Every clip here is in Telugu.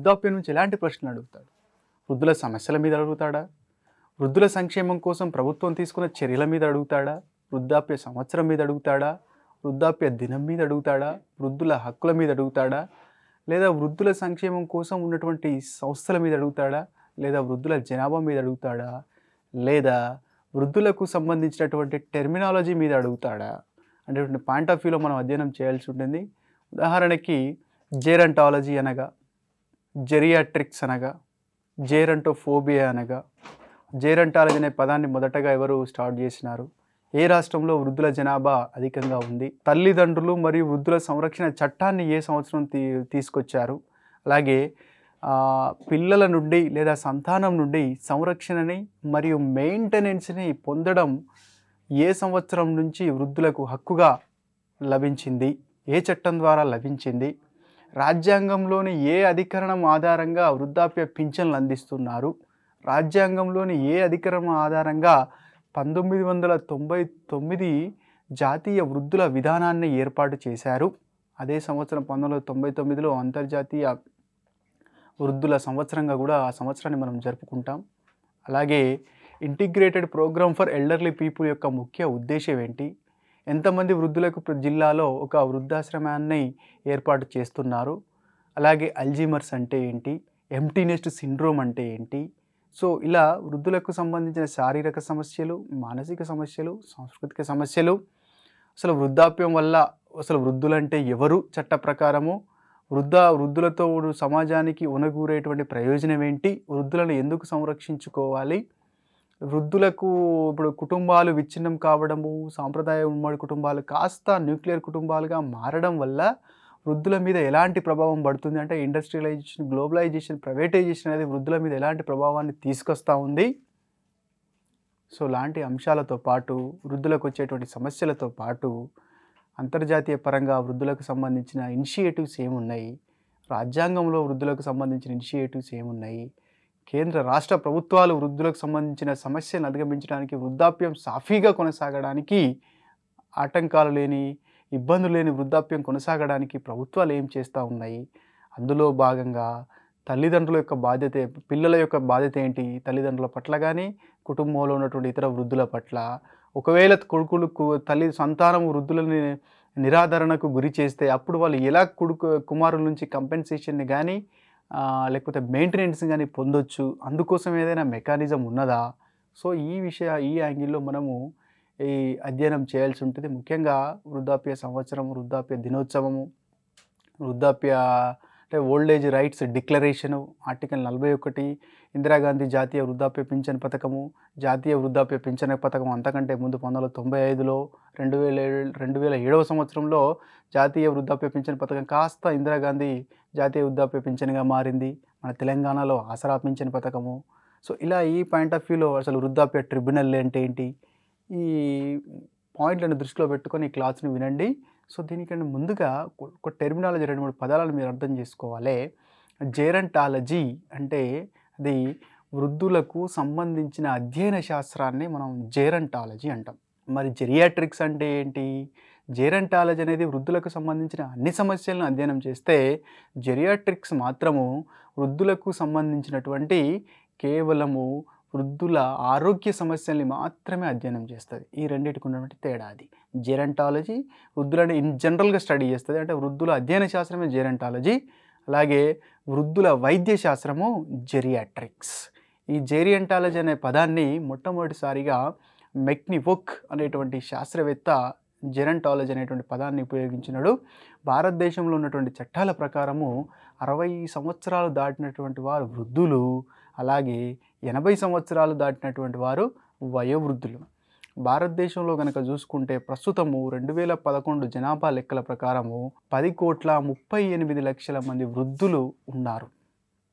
వృద్ధాప్యం నుంచి ఎలాంటి ప్రశ్నలు అడుగుతాడు? వృద్ధుల సమస్యల మీద అడుగుతాడా? వృద్ధుల సంక్షేమం కోసం ప్రభుత్వం తీసుకున్న చర్యల మీద అడుగుతాడా? వృద్ధాప్య సంవత్సరం మీద అడుగుతాడా? వృద్ధాప్య దినం మీద అడుగుతాడా? వృద్ధుల హక్కుల మీద అడుగుతాడా? లేదా వృద్ధుల సంక్షేమం కోసం ఉన్నటువంటి సంస్థల మీద అడుగుతాడా? లేదా వృద్ధుల జనాభా మీద అడుగుతాడా? లేదా వృద్ధులకు సంబంధించినటువంటి టెర్మినాలజీ మీద అడుగుతాడా? అనేటువంటి పాయింట్ ఆఫ్ వ్యూలో మనం అధ్యయనం చేయాల్సి ఉంటుంది. ఉదాహరణకి జేరంటాలజీ అనగా జెరియాట్రిక్స్ అనగా జేరంటోఫోబియా అనగా జేరంటాలజీ అనే పదాన్ని మొదటగా ఎవరు స్టార్ట్ చేసినారు? ఏ రాష్ట్రంలో వృద్ధుల జనాభా అధికంగా ఉంది? తల్లిదండ్రులు మరియు వృద్ధుల సంరక్షణ చట్టాన్ని ఏ సంవత్సరం తీ తీసుకొచ్చారు? అలాగే పిల్లల నుండి లేదా సంతానం నుండి సంరక్షణని మరియు మెయింటెనెన్స్ని పొందడం ఏ సంవత్సరం నుంచి వృద్ధులకు హక్కుగా లభించింది? ఏ చట్టం ద్వారా లభించింది? రాజ్యాంగంలోని ఏ అధికరణం ఆధారంగా వృద్ధాప్య పింఛన్లు అందిస్తున్నారు? రాజ్యాంగంలోని ఏ అధికరణం ఆధారంగా పంతొమ్మిది వందల తొంభై తొమ్మిది జాతీయ వృద్ధుల విధానాన్ని ఏర్పాటు చేశారు? అదే సంవత్సరం పంతొమ్మిది వందల తొంభై తొమ్మిదిలో అంతర్జాతీయ వృద్ధుల సంవత్సరంగా కూడా ఆ సంవత్సరాన్ని మనం జరుపుకుంటాం. అలాగే integrated program for elderly people యొక్క ముఖ్య ఉద్దేశం ఏంటి? ఎంతమంది వృద్ధులకు జిల్లాలో ఒక వృద్ధాశ్రమాన్ని ఏర్పాటు చేస్తున్నారు? అలాగే అల్జీమర్స్ అంటే ఏంటి? ఎంటీనెస్ట్ సిండ్రోమ్ అంటే ఏంటి? సో ఇలా వృద్ధులకు సంబంధించిన శారీరక సమస్యలు మానసిక సమస్యలు సాంస్కృతిక సమస్యలు అసలు వృద్ధాప్యం వల్ల అసలు వృద్ధులంటే ఎవరు? చట్ట ప్రకారము వృద్ధ వృద్ధులతో సమాజానికి ఉనగూరేటువంటి ప్రయోజనం ఏంటి? వృద్ధులను ఎందుకు సంరక్షించుకోవాలి? వృద్ధులకు ఇప్పుడు కుటుంబాలు విచ్ఛిన్నం కావడము సాంప్రదాయ ఉమ్మడి కుటుంబాలు కాస్త న్యూక్లియర్ కుటుంబాలుగా మారడం వల్ల వృద్ధుల మీద ఎలాంటి ప్రభావం పడుతుంది? అంటే ఇండస్ట్రియలైజేషన్ గ్లోబలైజేషన్ ప్రైవేటైజేషన్ అనేది వృద్ధుల మీద ఎలాంటి ప్రభావాన్ని తీసుకొస్తూ ఉంది? సో లాంటి అంశాలతో పాటు వృద్ధులకు వచ్చేటువంటి సమస్యలతో పాటు అంతర్జాతీయ పరంగా వృద్ధులకు సంబంధించిన ఇనిషియేటివ్స్ ఏమున్నాయి? రాజ్యాంగంలో వృద్ధులకు సంబంధించిన ఇనిషియేటివ్స్ ఏమున్నాయి? కేంద్ర రాష్ట్ర ప్రభుత్వాలు వృద్ధులకు సంబంధించిన సమస్యను అధిగమించడానికి వృద్ధాప్యం సాఫీగా కొనసాగడానికి ఆటంకాలు లేని ఇబ్బందులు లేని వృద్ధాప్యం కొనసాగడానికి ప్రభుత్వాలు ఏం చేస్తూ ఉన్నాయి? అందులో భాగంగా తల్లిదండ్రుల యొక్క బాధ్యత పిల్లల యొక్క బాధ్యత ఏంటి? తల్లిదండ్రుల పట్ల కానీ కుటుంబంలో ఉన్నటువంటి ఇతర వృద్ధుల పట్ల. ఒకవేళ కొడుకులు కు- తల్లి సంతానం వృద్ధులని నిరాదరణకు గురి చేస్తే అప్పుడు వాళ్ళు ఎలా కొడుకు కుమారుల నుంచి కంపెన్సేషన్ని కానీ లేకపోతే మెయింటెనెన్స్ కానీ పొందొచ్చు. అందుకోసం ఏదైనా మెకానిజం ఉన్నదా? సో ఈ విషయ ఈ యాంగిల్లో మనము ఈ అధ్యయనం చేయాల్సి ఉంటుంది. ముఖ్యంగా వృద్ధాప్య సంవత్సరం వృద్ధాప్య దినోత్సవము వృద్ధాప్య అంటే old age rights declaration article నలభై ఒకటి ఇందిరాగాంధీ జాతీయ వృద్ధాప్య పింఛన్ పథకము జాతీయ వృద్ధాప్య పింఛన్ పథకం అంతకంటే ముందు పంతొమ్మిది వందల తొంభై ఐదులో రెండు వేల ఏడు- రెండు వేల ఏడవ సంవత్సరంలో జాతీయ వృద్ధాప్య పింఛన్ పథకం కాస్త ఇందిరాగాంధీ జాతీయ వృద్ధాప్య పింఛన్గా మారింది. మన తెలంగాణలో ఆసరా పింఛన్ పథకము. సో ఇలా ఈ పాయింట్ ఆఫ్ వ్యూలో అసలు వృద్ధాప్య ట్రిబ్యునల్ అంటే ఏంటి ఈ పాయింట్లను దృష్టిలో పెట్టుకొని ఈ క్లాత్స్ని వినండి. సో దీనికంటే ముందుగా ఒక- ఒక టెర్మినాలజీ రెండు మూడు పదాలను మీరు అర్థం చేసుకోవాలి. జేరంటాలజీ అంటే అది వృద్ధులకు సంబంధించిన అధ్యయన శాస్త్రాన్ని మనం జేరంటాలజీ అంటాం. మరి జెరియాట్రిక్స్ అంటే ఏంటి? జెరంటాలజీ అనేది వృద్ధులకు సంబంధించిన అన్ని సమస్యలను అధ్యయనం చేస్తే జెరియాట్రిక్స్ మాత్రము వృద్ధులకు సంబంధించినటువంటి కేవలము వృద్ధుల ఆరోగ్య సమస్యల్ని మాత్రమే అధ్యయనం చేస్తుంది. ఈ రెండింటికి ఉన్నటువంటి తేడా అది. జెరంటాలజీ వృద్ధులని ఇన్ జనరల్గా స్టడీ చేస్తుంది. అంటే వృద్ధుల అధ్యయన శాస్త్రమే జెరంటాలజీ. అలాగే వృద్ధుల వైద్య శాస్త్రము జెరియాట్రిక్స్ ఈ జెరియంటాలజీ అనే పదాన్ని మొట్టమొదటిసారిగా మెక్నివోక్ అనేటువంటి శాస్త్రవేత్త జెరంటాలజీ అనేటువంటి పదాన్ని ఉపయోగించినాడు. భారతదేశంలో ఉన్నటువంటి చట్టాల ప్రకారము అరవై సంవత్సరాలు దాటినటువంటి వారు వృద్ధులు అలాగే ఎనభై సంవత్సరాలు దాటినటువంటి వారు వయోవృద్ధులు. భారతదేశంలో కనుక చూసుకుంటే ప్రస్తుతము రెండు వేల పదకొండు జనాభా లెక్కల ప్రకారము పది కోట్ల ముప్పై ఎనిమిది లక్షల మంది వృద్ధులు ఉన్నారు.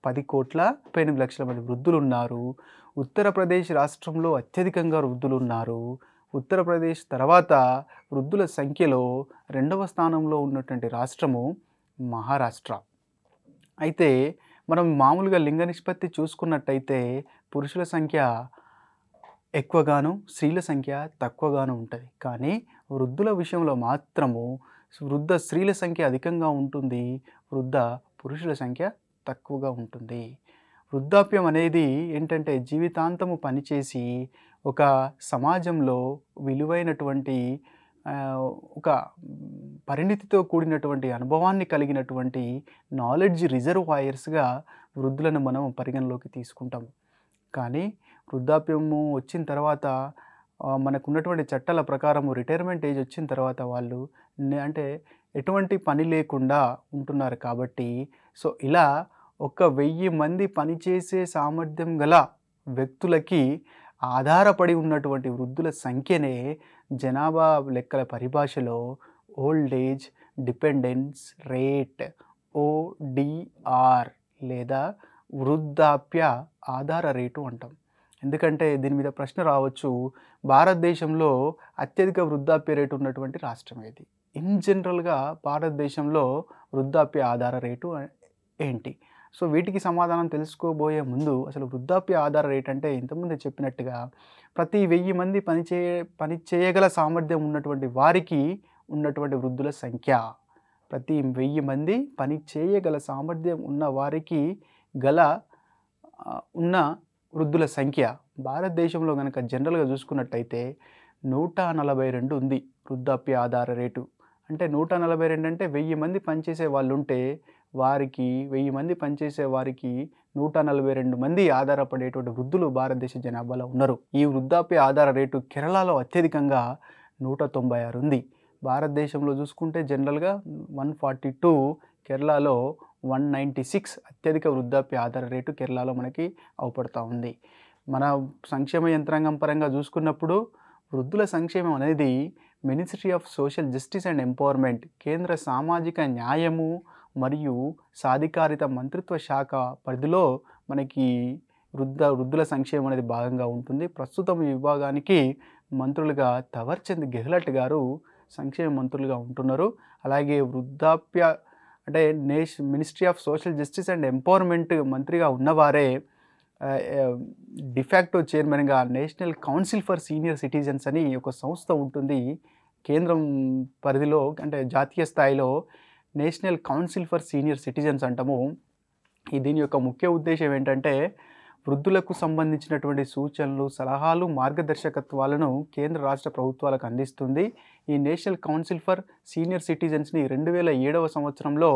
పది కోట్ల ముప్పై ఎనిమిది లక్షల మంది వృద్ధులు ఉన్నారు. ఉత్తరప్రదేశ్ రాష్ట్రంలో అత్యధికంగా వృద్ధులు ఉన్నారు. ఉత్తరప్రదేశ్ తర్వాత వృద్ధుల సంఖ్యలో రెండవ స్థానంలో ఉన్నటువంటి రాష్ట్రము మహారాష్ట్ర. అయితే మనం మామూలుగా లింగ నిష్పత్తి చూసుకున్నట్టయితే పురుషుల సంఖ్య ఎక్కువగాను స్త్రీల సంఖ్య తక్కువగాను ఉంటుంది. కానీ వృద్ధుల విషయంలో మాత్రము వృద్ధ స్త్రీల సంఖ్య అధికంగా ఉంటుంది వృద్ధ పురుషుల సంఖ్య తక్కువగా ఉంటుంది. వృద్ధాప్యం అనేది ఏంటంటే జీవితాంతము పనిచేసి ఒక సమాజంలో విలువైనటువంటి ఒక పరిణితితో కూడినటువంటి అనుభవాన్ని కలిగినటువంటి నాలెడ్జ్ రిజర్వాయర్స్గా వృద్ధులను మనం పరిగణలోకి తీసుకుంటాం. కానీ వృద్ధాప్యము వచ్చిన తర్వాత మనకున్నటువంటి చట్టాల ప్రకారము రిటైర్మెంట్ ఏజ్ వచ్చిన తర్వాత వాళ్ళు అంటే ఎటువంటి పని లేకుండా ఉంటున్నారు కాబట్టి సో ఇలా ఒక వెయ్యి మంది పనిచేసే సామర్థ్యం గల వ్యక్తులకి ఆధారపడి ఉన్నటువంటి వృద్ధుల సంఖ్యనే జనాభా లెక్కల పరిభాషలో old age dependence rate ODR లేదా వృద్ధాప్య ఆధార రేటు అంటాం. ఎందుకంటే దీని మీద ప్రశ్న రావచ్చు భారతదేశంలో అత్యధిక వృద్ధాప్య రేటు ఉన్నటువంటి రాష్ట్రం ఏది? ఇన్ జనరల్గా భారతదేశంలో వృద్ధాప్య ఆధార రేటు ఏంటి? సో వీటికి సమాధానం తెలుసుకోబోయే ముందు అసలు వృద్ధాప్య ఆధార రేట్ అంటే ఇంతకుముందు చెప్పినట్టుగా ప్రతి వెయ్యి మంది పనిచే పని చేయగల సామర్థ్యం ఉన్నటువంటి వారికి ఉన్నటువంటి వృద్ధుల సంఖ్య. ప్రతి వెయ్యి మంది పని చేయగల సామర్థ్యం ఉన్న వారికి గల ఉన్న వృద్ధుల సంఖ్య. భారతదేశంలో కనుక జనరల్గా చూసుకున్నట్టయితే నూట నలభై రెండు ఉంది వృద్ధాప్య ఆధార రేటు. అంటే నూట నలభై రెండు అంటే వెయ్యి మంది పనిచేసే వాళ్ళు ఉంటే వారికి వెయ్యి మంది పనిచేసే వారికి నూట నలభై రెండు మంది ఆధారపడేటువంటి వృద్ధులు భారతదేశ జనాభాలో ఉన్నారు. ఈ వృద్ధాప్య ఆధార రేటు కేరళలో అత్యధికంగా నూట తొంభై ఆరు ఉంది. భారతదేశంలో చూసుకుంటే జనరల్గా వన్ ఫార్టీ టూ కేరళలో వన్ నైంటీ సిక్స్ అత్యధిక వృద్ధాప్య ఆధార రేటు కేరళలో మనకి అవపడతా ఉంది. మన సంక్షేమ యంత్రాంగం పరంగా చూసుకున్నప్పుడు వృద్ధుల సంక్షేమం అనేది ministry of social justice and empowerment కేంద్ర సామాజిక న్యాయము మరియు సాధికారిత మంత్రిత్వ శాఖ పరిధిలో మనకి వృద్ధ వృద్ధుల సంక్షేమం అనేది భాగంగా ఉంటుంది. ప్రస్తుతం ఈ విభాగానికి మంత్రులుగా తవర్చంద్ గెహ్లట్ గారు సంక్షేమ మంత్రులుగా ఉంటున్నారు. అలాగే వృద్ధాప్య అంటే నేష్ ministry of social justice and empowerment మంత్రిగా ఉన్నవారే డిఫాక్టో చైర్మన్గా national council for senior citizens అని ఒక సంస్థ ఉంటుంది. కేంద్రం పరిధిలో అంటే జాతీయ స్థాయిలో national council for senior citizens అంటాము. దీని యొక్క ముఖ్య ఉద్దేశం ఏంటంటే వృద్ధులకు సంబంధించినటువంటి సూచనలు సలహాలు మార్గదర్శకత్వాలను కేంద్ర రాష్ట్ర ప్రభుత్వాలకు అందిస్తుంది. ఈ నేషనల్ కౌన్సిల్ ఫర్ సీనియర్ సిటిజన్స్ని రెండు వేల ఏడవ సంవత్సరంలో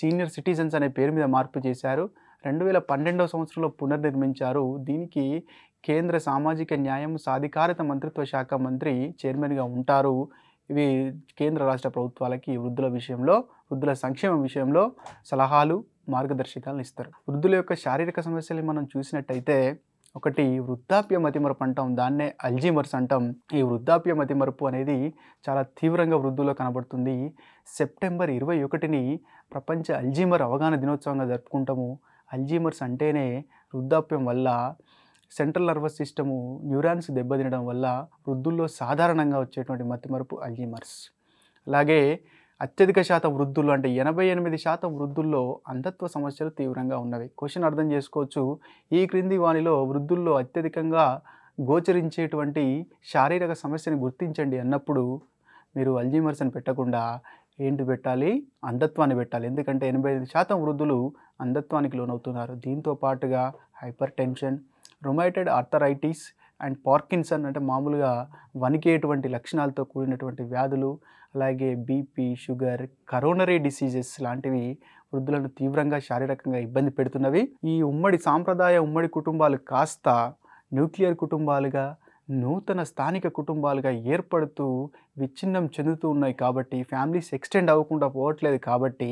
సీనియర్ సిటిజన్స్ అనే పేరు మీద మార్పు చేశారు. రెండు వేల పన్నెండవ సంవత్సరంలో పునర్నిర్మించారు. దీనికి కేంద్ర సామాజిక న్యాయం సాధికారత మంత్రిత్వ శాఖ మంత్రి చైర్మన్గా ఉంటారు. ఇవి కేంద్ర రాష్ట్ర ప్రభుత్వాలకి వృద్ధుల విషయంలో. వృద్ధుల సంక్షేమం విషయంలో సలహాలు మార్గదర్శకాలను ఇస్తారు. వృద్ధుల యొక్క శారీరక సమస్యలు మనం చూసినట్టయితే ఒకటి వృద్ధాప్య మతిమరపు అంటాం. దాన్నే అల్జీమర్స్ అంటాం. ఈ వృద్ధాప్య మతిమరపు అనేది చాలా తీవ్రంగా వృద్ధుల్లో కనబడుతుంది. సెప్టెంబర్ ఇరవై ఒకటిని ప్రపంచ అల్జీమర్ అవగాహన దినోత్సవంగా జరుపుకుంటాము. అల్జీమర్స్ అంటేనే వృద్ధాప్యం వల్ల సెంట్రల్ నర్వస్ సిస్టము న్యూరాన్స్ దెబ్బతినడం వల్ల వృద్ధుల్లో సాధారణంగా వచ్చేటువంటి మతిమరపు అల్జీమర్స్. అలాగే అత్యధిక శాతం వృద్ధులు అంటే ఎనభై ఎనిమిది శాతం వృద్ధుల్లో అంధత్వ సమస్యలు తీవ్రంగా ఉన్నవి. క్వశ్చన్ అర్థం చేసుకోవచ్చు. ఈ క్రింది వానిలో వృద్ధుల్లో అత్యధికంగా గోచరించేటువంటి శారీరక సమస్యని గుర్తించండి అన్నప్పుడు మీరు అల్జీమర్సన్ పెట్టకుండా ఏంటి పెట్టాలి? అంధత్వాన్ని పెట్టాలి. ఎందుకంటే ఎనభై ఐదు శాతం వృద్ధులు అంధత్వానికి లోనవుతున్నారు. దీంతో పాటుగా hypertension rheumatoid arthritis and Parkinson అంటే మామూలుగా వణికేటువంటి లక్షణాలతో కూడినటువంటి వ్యాధులు అలాగే బీపీ షుగర్ కరోనరీ డిసీజెస్ లాంటివి వృద్ధులను తీవ్రంగా శారీరకంగా ఇబ్బంది పెడుతున్నవి. ఈ ఉమ్మడి సాంప్రదాయ ఉమ్మడి కుటుంబాలు కాస్త న్యూక్లియర్ కుటుంబాలుగా నూతన స్థానిక కుటుంబాలుగా ఏర్పడుతూ విచ్ఛిన్నం చెందుతూ ఉన్నాయి కాబట్టి ఫ్యామిలీస్ ఎక్స్టెండ్ అవ్వకుండా పోవట్లేదు కాబట్టి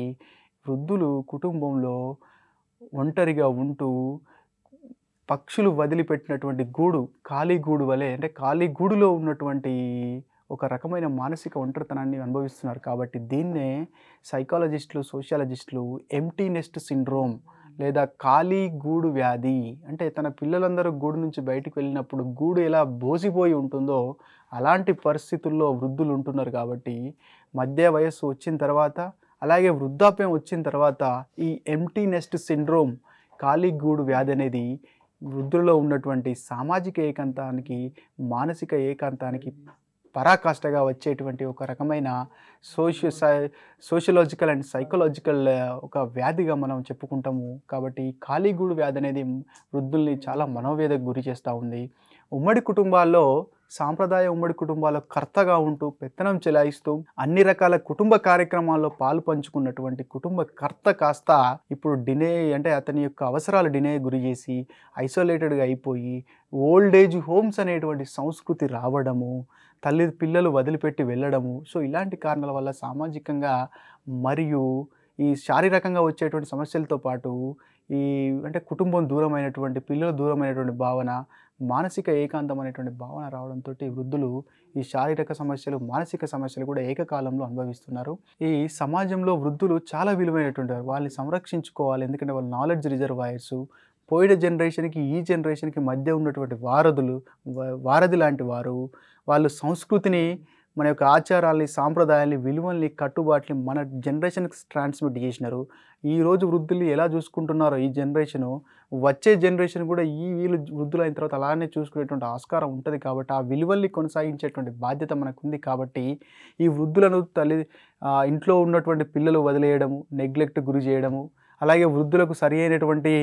వృద్ధులు కుటుంబంలో ఒంటరిగా ఉంటూ పక్షులు వదిలిపెట్టినటువంటి గూడు ఖాళీ గూడు వలె అంటే ఖాళీ గూడులో ఉన్నటువంటి ఒక రకమైన మానసిక ఒంటరితనాన్ని అనుభవిస్తున్నారు కాబట్టి దీన్నే సైకాలజిస్టులు సోషియాలజిస్టులు ఎంటీ నెస్ట్ సిండ్రోమ్ లేదా ఖాళీ గూడు వ్యాధి అంటే తన పిల్లలందరూ గూడు నుంచి బయటకు వెళ్ళినప్పుడు గూడు ఎలా బోసిపోయి ఉంటుందో అలాంటి పరిస్థితుల్లో వృద్ధులు ఉంటున్నారు కాబట్టి మధ్య వయస్సు వచ్చిన తర్వాత అలాగే వృద్ధాప్యం వచ్చిన తర్వాత ఈ ఎంటీ నెస్ట్ సిండ్రోమ్ ఖాళీ గూడు వ్యాధి అనేది వృద్ధుల్లో ఉన్నటువంటి సామాజిక ఏకాంతానికి మానసిక ఏకాంతానికి పరాకాష్ఠగా వచ్చేటువంటి ఒక రకమైన సోషియో సోషియలాజికల్ అండ్ సైకలాజికల్ ఒక వ్యాధిగా మనం చెప్పుకుంటాము. కాబట్టి ఖాళీగూడు వ్యాధి అనేది వృద్ధుల్ని చాలా మనోవేదకు గురి చేస్తూ ఉంది. ఉమ్మడి కుటుంబాల్లో సాంప్రదాయ ఉమ్మడి కుటుంబాల్లో కర్తగా ఉంటూ పెత్తనం చెలాయిస్తూ అన్ని రకాల కుటుంబ కార్యక్రమాల్లో పాలు పంచుకున్నటువంటి కుటుంబ కర్త కాస్త ఇప్పుడు డినే అంటే అతని యొక్క అవసరాలు డినే గురి చేసి ఐసోలేటెడ్గా అయిపోయి ఓల్డ్ ఏజ్ హోమ్స్ అనేటువంటి సంస్కృతి రావడము తల్లి పిల్లలు వదిలిపెట్టి వెళ్ళడము. సో ఇలాంటి కారణాల వల్ల సామాజికంగా మరియు ఈ శారీరకంగా వచ్చేటువంటి సమస్యలతో పాటు ఈ అంటే కుటుంబం దూరమైనటువంటి పిల్లలు దూరమైనటువంటి భావన మానసిక ఏకాంతం అనేటువంటి భావన రావడంతో వృద్ధులు ఈ శారీరక సమస్యలు మానసిక సమస్యలు కూడా ఏకకాలంలో అనుభవిస్తున్నారు. ఈ సమాజంలో వృద్ధులు చాలా విలువైనటువంటి వారు. వాళ్ళని సంరక్షించుకోవాలి. ఎందుకంటే వాళ్ళ నాలెడ్జ్ రిజర్వాయర్స్ పోయిన జనరేషన్కి ఈ జనరేషన్కి మధ్య ఉన్నటువంటి వారధులు వారధి లాంటి వారు వాళ్ళు సంస్కృతిని మన యొక్క ఆచారాల్ని సాంప్రదాయాల్ని విలువల్ని కట్టుబాట్ని మన జనరేషన్కి ట్రాన్స్మిట్ చేసినారు. ఈరోజు వృద్ధులు ఎలా చూసుకుంటున్నారో ఈ జనరేషను వచ్చే జనరేషన్ కూడా ఈ వీళ్ళు వృద్ధులు అయిన తర్వాత అలానే చూసుకునేటువంటి ఆస్కారం ఉంటుంది కాబట్టి ఆ విలువల్ని కొనసాగించేటువంటి బాధ్యత మనకు ఉంది కాబట్టి ఈ వృద్ధులను తల్లి ఇంట్లో ఉన్నటువంటి పిల్లలు వదిలేయడము నెగ్లెక్ట్ గురి చేయడము అలాగే వృద్ధులకు సరి అయినటువంటి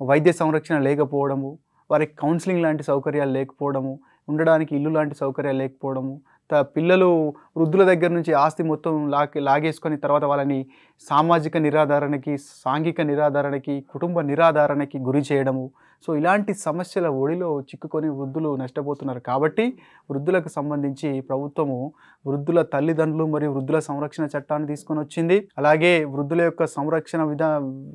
వైద్య సంరక్షణ లేకపోవడము వారికి కౌన్సిలింగ్ లాంటి సౌకర్యాలు లేకపోవడము ఉండడానికి ఇల్లు లాంటి సౌకర్యాలు లేకపోవడము త పిల్లలు వృద్ధుల దగ్గర నుంచి ఆస్తి మొత్తం లాగే లాగేసుకొని తర్వాత వాళ్ళని సామాజిక నిరాధారణకి సాంఘిక నిరాధారణకి కుటుంబ నిరాధారణకి గురి చేయడము సో ఇలాంటి సమస్యల ఒడిలో చిక్కుకొని వృద్ధులు నష్టపోతున్నారు. కాబట్టి వృద్ధులకు సంబంధించి ప్రభుత్వము వృద్ధుల తల్లిదండ్రులు మరియు వృద్ధుల సంరక్షణ చట్టాన్ని తీసుకొని వచ్చింది. అలాగే వృద్ధుల యొక్క సంరక్షణ విధా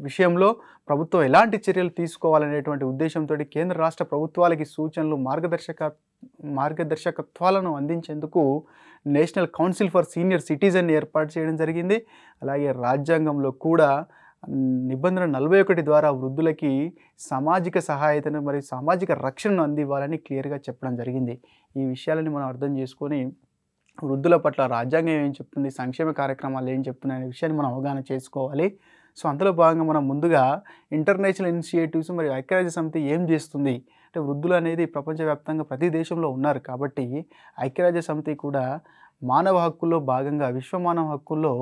విషయంలో ప్రభుత్వం ఎలాంటి చర్యలు తీసుకోవాలనేటువంటి ఉద్దేశంతో కేంద్ర రాష్ట్ర ప్రభుత్వాలకి సూచనలు మార్గదర్శక మార్గదర్శకత్వాలను అందించేందుకు national council for senior citizen ఏర్పాటు చేయడం జరిగింది. అలాగే రాజ్యాంగంలో కూడా నిబంధన నలభై ఒకటి ద్వారా వృద్ధులకి సామాజిక సహాయతను మరియు సామాజిక రక్షణను అందివ్వాలని క్లియర్గా చెప్పడం జరిగింది. ఈ విషయాలని మనం అర్థం చేసుకొని వృద్ధుల పట్ల రాజ్యాంగం ఏం చెప్తుంది సంక్షేమ కార్యక్రమాలు ఏం చెప్తున్నాయి అనే విషయాన్ని మనం అవగాహన చేసుకోవాలి. సో అందులో భాగంగా మనం ముందుగా ఇంటర్నేషనల్ ఇనిషియేటివ్స్ మరియు ఐక్యరాజ్య సమితి ఏం చేస్తుంది అంటే వృద్ధులు అనేది ప్రపంచవ్యాప్తంగా ప్రతి దేశంలో ఉన్నారు కాబట్టి ఐక్యరాజ్య సమితి కూడా మానవ హక్కుల్లో భాగంగా విశ్వ మానవ హక్కుల్లో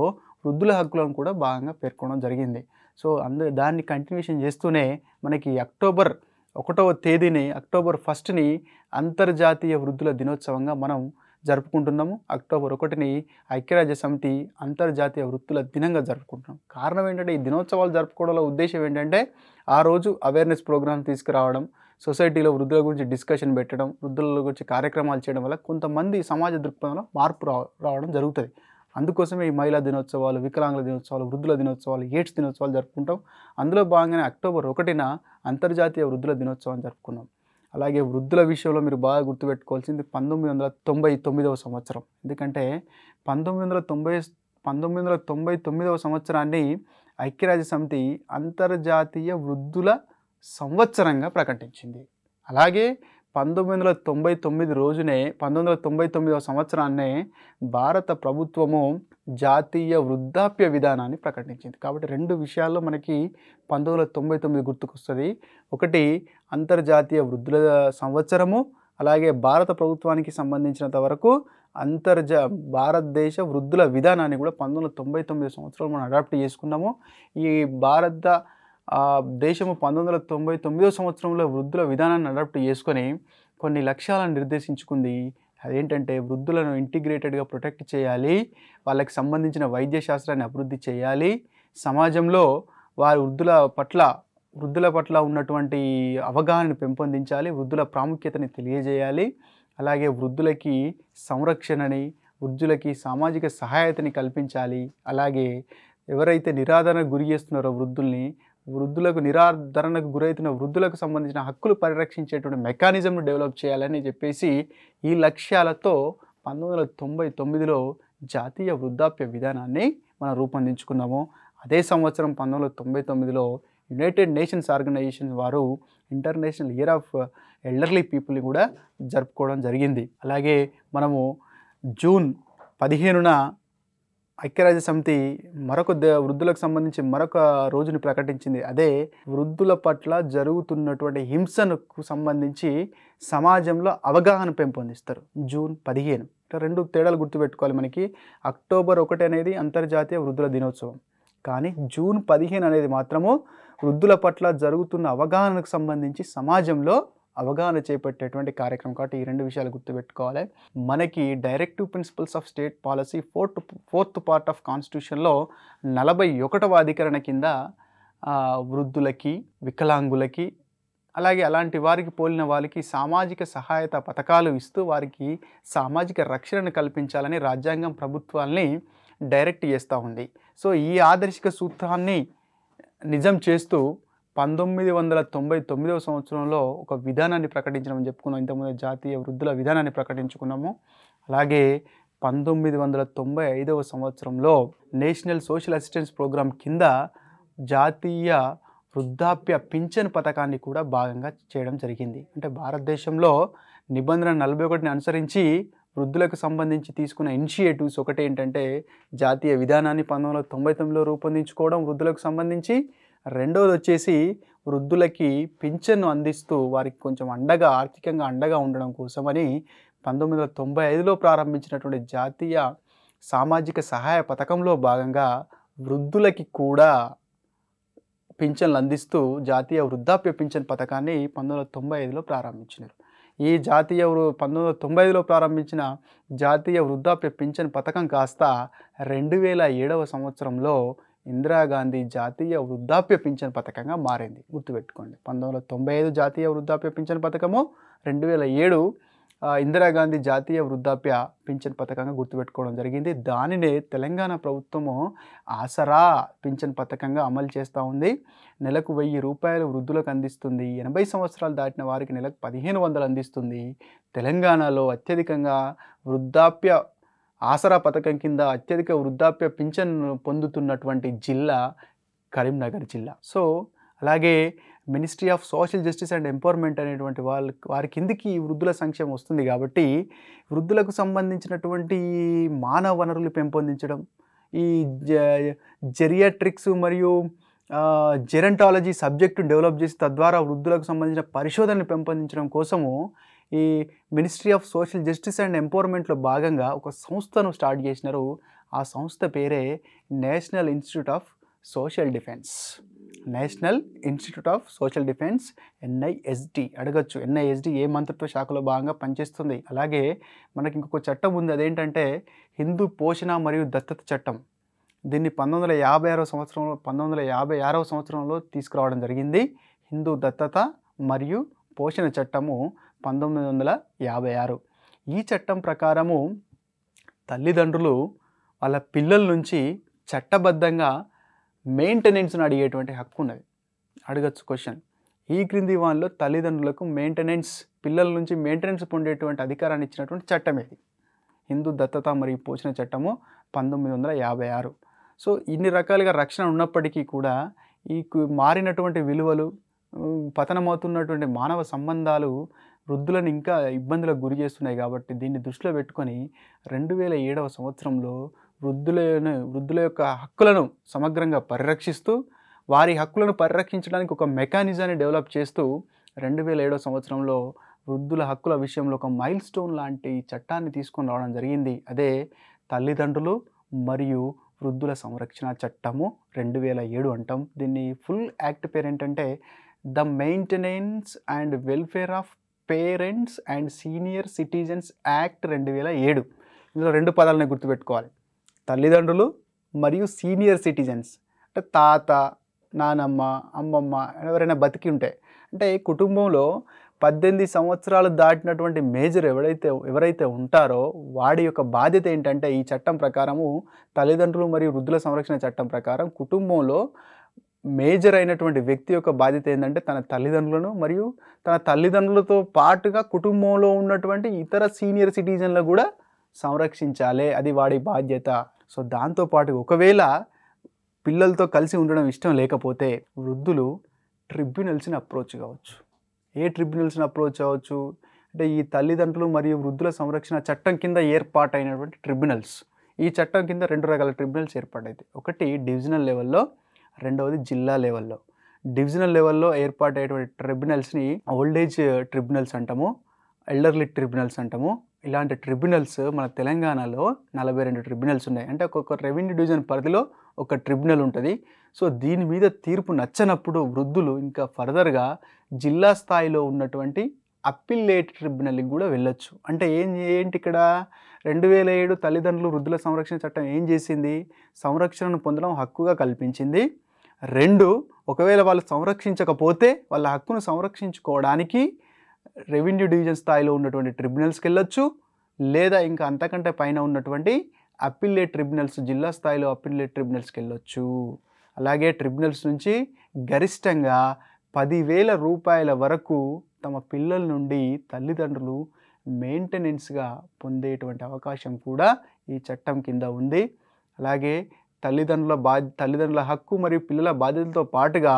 వృద్ధుల హక్కులను కూడా భాగంగా పేర్కొనడం జరిగింది. సో అందు దాన్ని కంటిన్యూషన్ చేస్తూనే మనకి అక్టోబర్ ఒకటవ తేదీని అక్టోబర్ ఫస్ట్ని అంతర్జాతీయ వృద్ధుల దినోత్సవంగా మనం జరుపుకుంటున్నాము. అక్టోబర్ ఒకటిని ఐక్యరాజ్య సమితి అంతర్జాతీయ వృత్తుల దినంగా జరుపుకుంటున్నాం. కారణం ఏంటంటే ఈ దినోత్సవాలు జరుపుకోవడంలో ఉద్దేశం ఏంటంటే ఆ రోజు అవేర్నెస్ ప్రోగ్రామ్ తీసుకురావడం సొసైటీలో వృద్ధుల గురించి డిస్కషన్ పెట్టడం వృద్ధుల గురించి కార్యక్రమాలు చేయడం వల్ల కొంతమంది సమాజ దృక్పథంలో మార్పు రావడం జరుగుతుంది. అందుకోసమే ఈ మహిళా దినోత్సవాలు వికలాంగుల దినోత్సవాలు వృద్ధుల దినోత్సవాలు ఎయిడ్స్ దినోత్సవాలు జరుపుకుంటాం. అందులో భాగంగానే అక్టోబర్ ఒకటిన అంతర్జాతీయ వృద్ధుల దినోత్సవం జరుపుకున్నాం. అలాగే వృద్ధుల విషయంలో మీరు బాగా గుర్తుపెట్టుకోవాల్సింది పంతొమ్మిది వందల తొంభై తొమ్మిదవ సంవత్సరం. ఎందుకంటే పంతొమ్మిది వందల తొంభై పంతొమ్మిది వందల తొంభై తొమ్మిదవ సంవత్సరాన్ని ఐక్యరాజ్య సమితి అంతర్జాతీయ వృద్ధుల సంవత్సరంగా ప్రకటించింది. అలాగే పంతొమ్మిది వందల తొంభై తొమ్మిది రోజునే పంతొమ్మిది వందల తొంభై తొమ్మిదవ సంవత్సరాన్నే భారత ప్రభుత్వము జాతీయ వృద్ధాప్య విధానాన్ని ప్రకటించింది. కాబట్టి రెండు విషయాల్లో మనకి పంతొమ్మిది వందల తొంభై తొమ్మిది గుర్తుకొస్తుంది. ఒకటి అంతర్జాతీయ వృద్ధుల సంవత్సరము అలాగే భారత ప్రభుత్వానికి సంబంధించినంత వరకు అంతర్జా భారతదేశ వృద్ధుల విధానాన్ని కూడా పంతొమ్మిది వందల తొంభై తొమ్మిది సంవత్సరాలు మనం అడాప్ట్ చేసుకున్నాము. ఈ భారత దేశము పంతొమ్మిది వందల తొంభై తొమ్మిదో సంవత్సరంలో వృద్ధుల విధానాన్ని అడాప్ట్ చేసుకొని కొన్ని లక్ష్యాలను నిర్దేశించుకుంది. అదేంటంటే వృద్ధులను ఇంటిగ్రేటెడ్గా ప్రొటెక్ట్ చేయాలి వాళ్ళకి సంబంధించిన వైద్య శాస్త్రాన్ని అభివృద్ధి చేయాలి. సమాజంలో వారి వృద్ధుల పట్ల వృద్ధుల పట్ల ఉన్నటువంటి అవగాహనను పెంపొందించాలి వృద్ధుల ప్రాముఖ్యతని తెలియజేయాలి. అలాగే వృద్ధులకి సంరక్షణని వృద్ధులకి సామాజిక సహాయతని కల్పించాలి. అలాగే ఎవరైతే నిరాదరణకు గురి చేస్తున్నారో వృద్ధుల్ని వృద్ధులకు నిరాధరణకు గురవుతున్న వృద్ధులకు సంబంధించిన హక్కులు పరిరక్షించేటువంటి మెకానిజంను డెవలప్ చేయాలని చెప్పేసి ఈ లక్ష్యాలతో పంతొమ్మిది వందల తొంభై తొమ్మిదిలో జాతీయ వృద్ధాప్య విధానాన్ని మనం రూపొందించుకున్నాము. అదే సంవత్సరం పంతొమ్మిది వందల తొంభై తొమ్మిదిలో యునైటెడ్ నేషన్స్ ఆర్గనైజేషన్ వారు ఇంటర్నేషనల్ ఇయర్ ఆఫ్ ఎల్డర్లీ పీపుల్ని కూడా జరుపుకోవడం జరిగింది. అలాగే మనము జూన్ పదిహేనున ఐక్యరాజ్య సమితి మరొక ద- వృద్ధులకు సంబంధించి మరొక రోజుని ప్రకటించింది. అదే వృద్ధుల పట్ల జరుగుతున్నటువంటి హింసకు సంబంధించి సమాజంలో అవగాహన పెంపొందిస్తారు. జూన్ పదిహేను. ఇట్లా రెండు తేడాలు గుర్తుపెట్టుకోవాలి మనకి. అక్టోబర్ ఒకటి అనేది అంతర్జాతీయ వృద్ధుల దినోత్సవం. కానీ జూన్ పదిహేను అనేది మాత్రము వృద్ధుల పట్ల జరుగుతున్న అవగాహనకు సంబంధించి సమాజంలో అవగాహన చేపట్టేటువంటి కార్యక్రమం. కాబట్టి ఈ రెండు విషయాలు గుర్తుపెట్టుకోవాలి. మనకి directive principles of state policy fourth fourth part of కాన్స్టిట్యూషన్లో నలభై ఒకటవ అధికరణ కింద వృద్ధులకి వికలాంగులకి అలాగే అలాంటి వారికి పోలిన వారికి సామాజిక సహాయత పథకాలు ఇస్తూ వారికి సామాజిక రక్షణను కల్పించాలని రాజ్యాంగం ప్రభుత్వాల్ని డైరెక్ట్ చేస్తూ ఉంది. సో ఈ ఆదర్శిక సూత్రాన్ని నిజం చేస్తూ పంతొమ్మిది వందల తొంభై తొమ్మిదవ సంవత్సరంలో ఒక విధానాన్ని ప్రకటించడం చెప్పుకున్నాం. ఇంతకుముందు జాతీయ వృద్ధుల విధానాన్ని ప్రకటించుకున్నాము. అలాగే పంతొమ్మిది వందల తొంభై ఐదవ సంవత్సరంలో నేషనల్ సోషల్ అసిస్టెన్స్ ప్రోగ్రాం కింద జాతీయ వృద్ధాప్య పింఛన్ పథకాన్ని కూడా భాగంగా చేయడం జరిగింది. అంటే భారతదేశంలో నిబంధన నలభై ఒకటిని అనుసరించి వృద్ధులకు సంబంధించి తీసుకున్న ఇనిషియేటివ్స్ ఒకటి ఏంటంటే జాతీయ విధానాన్ని పంతొమ్మిది వందల తొంభై తొమ్మిదిలో రూపొందించుకోవడం వృద్ధులకు సంబంధించి రెండవది వచ్చేసి వృద్ధులకి పింఛన్ను అందిస్తూ వారికి కొంచెం అండగా ఆర్థికంగా అండగా ఉండడం కోసమని పంతొమ్మిది వందల తొంభై ఐదులో ప్రారంభించినటువంటి జాతీయ సామాజిక సహాయ పథకంలో భాగంగా వృద్ధులకి కూడా పింఛన్లు అందిస్తూ జాతీయ వృద్ధాప్య పింఛన్ పథకాన్ని పంతొమ్మిది వందల తొంభై ఐదులో ప్రారంభించినారు. ఈ జాతీయ వృ- పంతొమ్మిది వందల తొంభై ఐదులో ప్రారంభించిన జాతీయ వృద్ధాప్య పింఛన్ పథకం కాస్త రెండు వేల ఏడవ సంవత్సరంలో ఇందిరాగాంధీ జాతీయ వృద్ధాప్య పింఛన్ పథకంగా మారింది. గుర్తుపెట్టుకోండి పంతొమ్మిది వందల తొంభై ఐదు జాతీయ వృద్ధాప్య పింఛన్ పథకము రెండు వేల ఏడు ఇందిరాగాంధీ జాతీయ వృద్ధాప్య పింఛన్ పథకంగా గుర్తుపెట్టుకోవడం జరిగింది. దానినే తెలంగాణ ప్రభుత్వము ఆసరా పింఛన్ పథకంగా అమలు చేస్తూ ఉంది. నెలకు వెయ్యి రూపాయలు వృద్ధులకు అందిస్తుంది. ఎనభై సంవత్సరాలు దాటిన వారికి నెలకు పదిహేను వందలు అందిస్తుంది. తెలంగాణలో అత్యధికంగా వృద్ధాప్య ఆసరా పథకం కింద అత్యధిక వృద్ధాప్య పింఛన్ పొందుతున్నటువంటి జిల్లా కరీంనగర్ జిల్లా. సో అలాగే ministry of social justice and empowerment అనేటువంటి వాళ్ళ వారి కిందికి ఈ వృద్ధుల సంక్షేమం వస్తుంది కాబట్టి వృద్ధులకు సంబంధించినటువంటి మానవ వనరులు పెంపొందించడం ఈ జ- జెరియాట్రిక్స్ మరియు జెరంటాలజీ సబ్జెక్టు డెవలప్ చేసి తద్వారా వృద్ధులకు సంబంధించిన పరిశోధనలు పెంపొందించడం కోసము ఈ ministry of social justice and ఎంపవర్మెంట్లో భాగంగా ఒక సంస్థను స్టార్ట్ చేసినారు. ఆ సంస్థ పేరే national institute of social defence. National institute of social defence NISD. అడగచ్చు. ఎన్ఐఎస్డి ఏ మంత్రిత్వ శాఖలో భాగంగా పనిచేస్తుంది? అలాగే మనకి ఇంకొక చట్టం ఉంది. అదేంటంటే హిందూ పోషణ మరియు దత్తత చట్టం. దీన్ని పంతొమ్మిది వందల యాభై ఆరవ సంవత్సరంలో పంతొమ్మిది వందల యాభై ఆరవ సంవత్సరంలో తీసుకురావడం జరిగింది. హిందూ దత్తత మరియు పోషణ చట్టము పంతొమ్మిది వందల యాభై ఆరు. ఈ చట్టం ప్రకారము తల్లిదండ్రులు వాళ్ళ పిల్లల నుంచి చట్టబద్ధంగా మెయింటెనెన్స్ను అడిగేటువంటి హక్కు ఉన్నది. అడగచ్చు క్వశ్చన్ ఈ క్రింది వాళ్ళలో తల్లిదండ్రులకు మెయింటెనెన్స్ పిల్లల నుంచి మెయింటెనెన్స్ పొందేటువంటి అధికారాన్ని ఇచ్చినటువంటి చట్టం ఇది. హిందూ దత్తత మరియు పోషణ చట్టము పంతొమ్మిది వందల యాభై ఆరు. సో ఇన్ని రకాలుగా రక్షణ ఉన్నప్పటికీ కూడా ఈ మారినటువంటి విలువలు పతనమవుతున్నటువంటి మానవ సంబంధాలు వృద్ధులను ఇంకా ఇబ్బందులకు గురి చేస్తున్నాయి కాబట్టి దీన్ని దృష్టిలో పెట్టుకొని రెండు వేల ఏడవ సంవత్సరంలో వృద్ధులను వృద్ధుల యొక్క హక్కులను సమగ్రంగా పరిరక్షిస్తూ వారి హక్కులను పరిరక్షించడానికి ఒక మెకానిజాన్ని డెవలప్ చేస్తూ రెండు వేల ఏడవ సంవత్సరంలో వృద్ధుల హక్కుల విషయంలో ఒక మైల్ స్టోన్ లాంటి చట్టాన్ని తీసుకొని రావడం జరిగింది. అదే తల్లిదండ్రులు మరియు వృద్ధుల సంరక్షణ చట్టము రెండు వేల ఏడు అంటాం. దీన్ని ఫుల్ యాక్ట్ పేరు ఏంటంటే the maintenance and welfare of parents and senior citizens act రెండు వేల ఏడు. ఇందులో రెండు పదాలని గుర్తుపెట్టుకోవాలి. తల్లిదండ్రులు మరియు సీనియర్ సిటిజన్స్. అంటే తాత నానమ్మ అమ్మమ్మ ఎవరైనా బతికి ఉంటే. అంటే కుటుంబంలో పద్దెనిమిది సంవత్సరాలు దాటినటువంటి మేజర్ ఎవరైతే ఎవరైతే ఉంటారో వాడి యొక్క బాధ్యత ఏంటంటే ఈ చట్టం ప్రకారము తల్లిదండ్రులు మరియు వృద్ధుల సంరక్షణ చట్టం ప్రకారం కుటుంబంలో మేజర్ అయినటువంటి వ్యక్తి యొక్క బాధ్యత ఏంటంటే తన తల్లిదండ్రులను మరియు తన తల్లిదండ్రులతో పాటుగా కుటుంబంలో ఉన్నటువంటి ఇతర సీనియర్ సిటిజన్లు కూడా సంరక్షించాలి. అది వాడి బాధ్యత. సో దాంతోపాటు ఒకవేళ పిల్లలతో కలిసి ఉండడం ఇష్టం లేకపోతే వృద్ధులు ట్రిబ్యునల్స్ని అప్రోచ్ కావచ్చు. ఏ ట్రిబ్యునల్స్ని అప్రోచ్ అవ్వచ్చు అంటే ఈ తల్లిదండ్రులు మరియు వృద్ధుల సంరక్షణ చట్టం కింద ఏర్పాటైనటువంటి ట్రిబ్యునల్స్. ఈ చట్టం కింద రెండు రకాల ట్రిబ్యునల్స్ ఏర్పాటైతాయి ఒకటి డివిజనల్ లెవెల్లో రెండవది జిల్లా లెవెల్లో. డివిజనల్ లెవెల్లో ఏర్పాటైనటువంటి ట్రిబ్యునల్స్ని ఓల్డ్ ఏజ్ ట్రిబ్యునల్స్ అంటాము ఎల్డర్లీ ట్రిబ్యునల్స్ అంటాము. ఇలాంటి ట్రిబ్యునల్స్ మన తెలంగాణలో నలభై రెండు ట్రిబ్యునల్స్ ఉన్నాయి. అంటే ఒక్కొక్క రెవెన్యూ డివిజన్ పరిధిలో ఒక ట్రిబ్యునల్ ఉంటుంది. సో దీని మీద తీర్పు నచ్చనప్పుడు వృద్ధులు ఇంకా ఫర్దర్గా జిల్లా స్థాయిలో ఉన్నటువంటి అప్పిల్లేట్ ట్రిబ్యునల్కి కూడా వెళ్ళొచ్చు. అంటే ఏం ఏంటి ఇక్కడ? రెండు వేల ఏడు తల్లిదండ్రులు వృద్ధుల సంరక్షణ చట్టం ఏం చేసింది? సంరక్షణను పొందడం హక్కుగా కల్పించింది. రెండు ఒకవేళ వాళ్ళు సంరక్షించకపోతే వాళ్ళ హక్కును సంరక్షించుకోవడానికి రెవెన్యూ డివిజన్ స్థాయిలో ఉన్నటువంటి ట్రిబ్యునల్స్కి వెళ్ళొచ్చు. లేదా ఇంకా అంతకంటే పైన ఉన్నటువంటి అప్పిల్లేట్ ట్రిబ్యునల్స్ జిల్లా స్థాయిలో అప్పిల్లేట్ ట్రిబ్యునల్స్కి వెళ్ళొచ్చు. అలాగే ట్రిబ్యునల్స్ నుంచి గరిష్టంగా పదివేల రూపాయల వరకు తమ పిల్లల నుండి తల్లిదండ్రులు మెయింటెనెన్స్గా పొందేటువంటి అవకాశం కూడా ఈ చట్టం కింద ఉంది. అలాగే తల్లిదండ్రుల బాధ్య తల్లిదండ్రుల హక్కు మరియు పిల్లల బాధ్యతలతో పాటుగా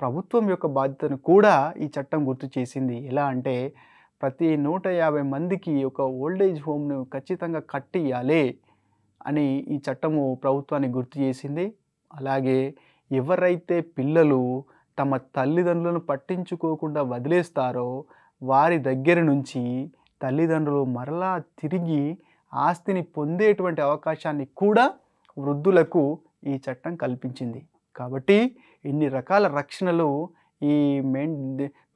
ప్రభుత్వం యొక్క బాధ్యతను కూడా ఈ చట్టం గుర్తు చేసింది. ఎలా అంటే ప్రతి నూట యాభై మందికి ఒక ఓల్డేజ్ హోమ్ను ఖచ్చితంగా కట్టియాలి అని ఈ చట్టము ప్రభుత్వాన్ని గుర్తు చేసింది. అలాగే ఎవరైతే పిల్లలు తమ తల్లిదండ్రులను పట్టించుకోకుండా వదిలేస్తారో వారి దగ్గర నుంచి తల్లిదండ్రులు మరలా తిరిగి ఆస్తిని పొందేటువంటి అవకాశాన్ని కూడా వృద్ధులకు ఈ చట్టం కల్పించింది. కాబట్టి ఇన్ని రకాల రక్షణలు ఈ మెయిన్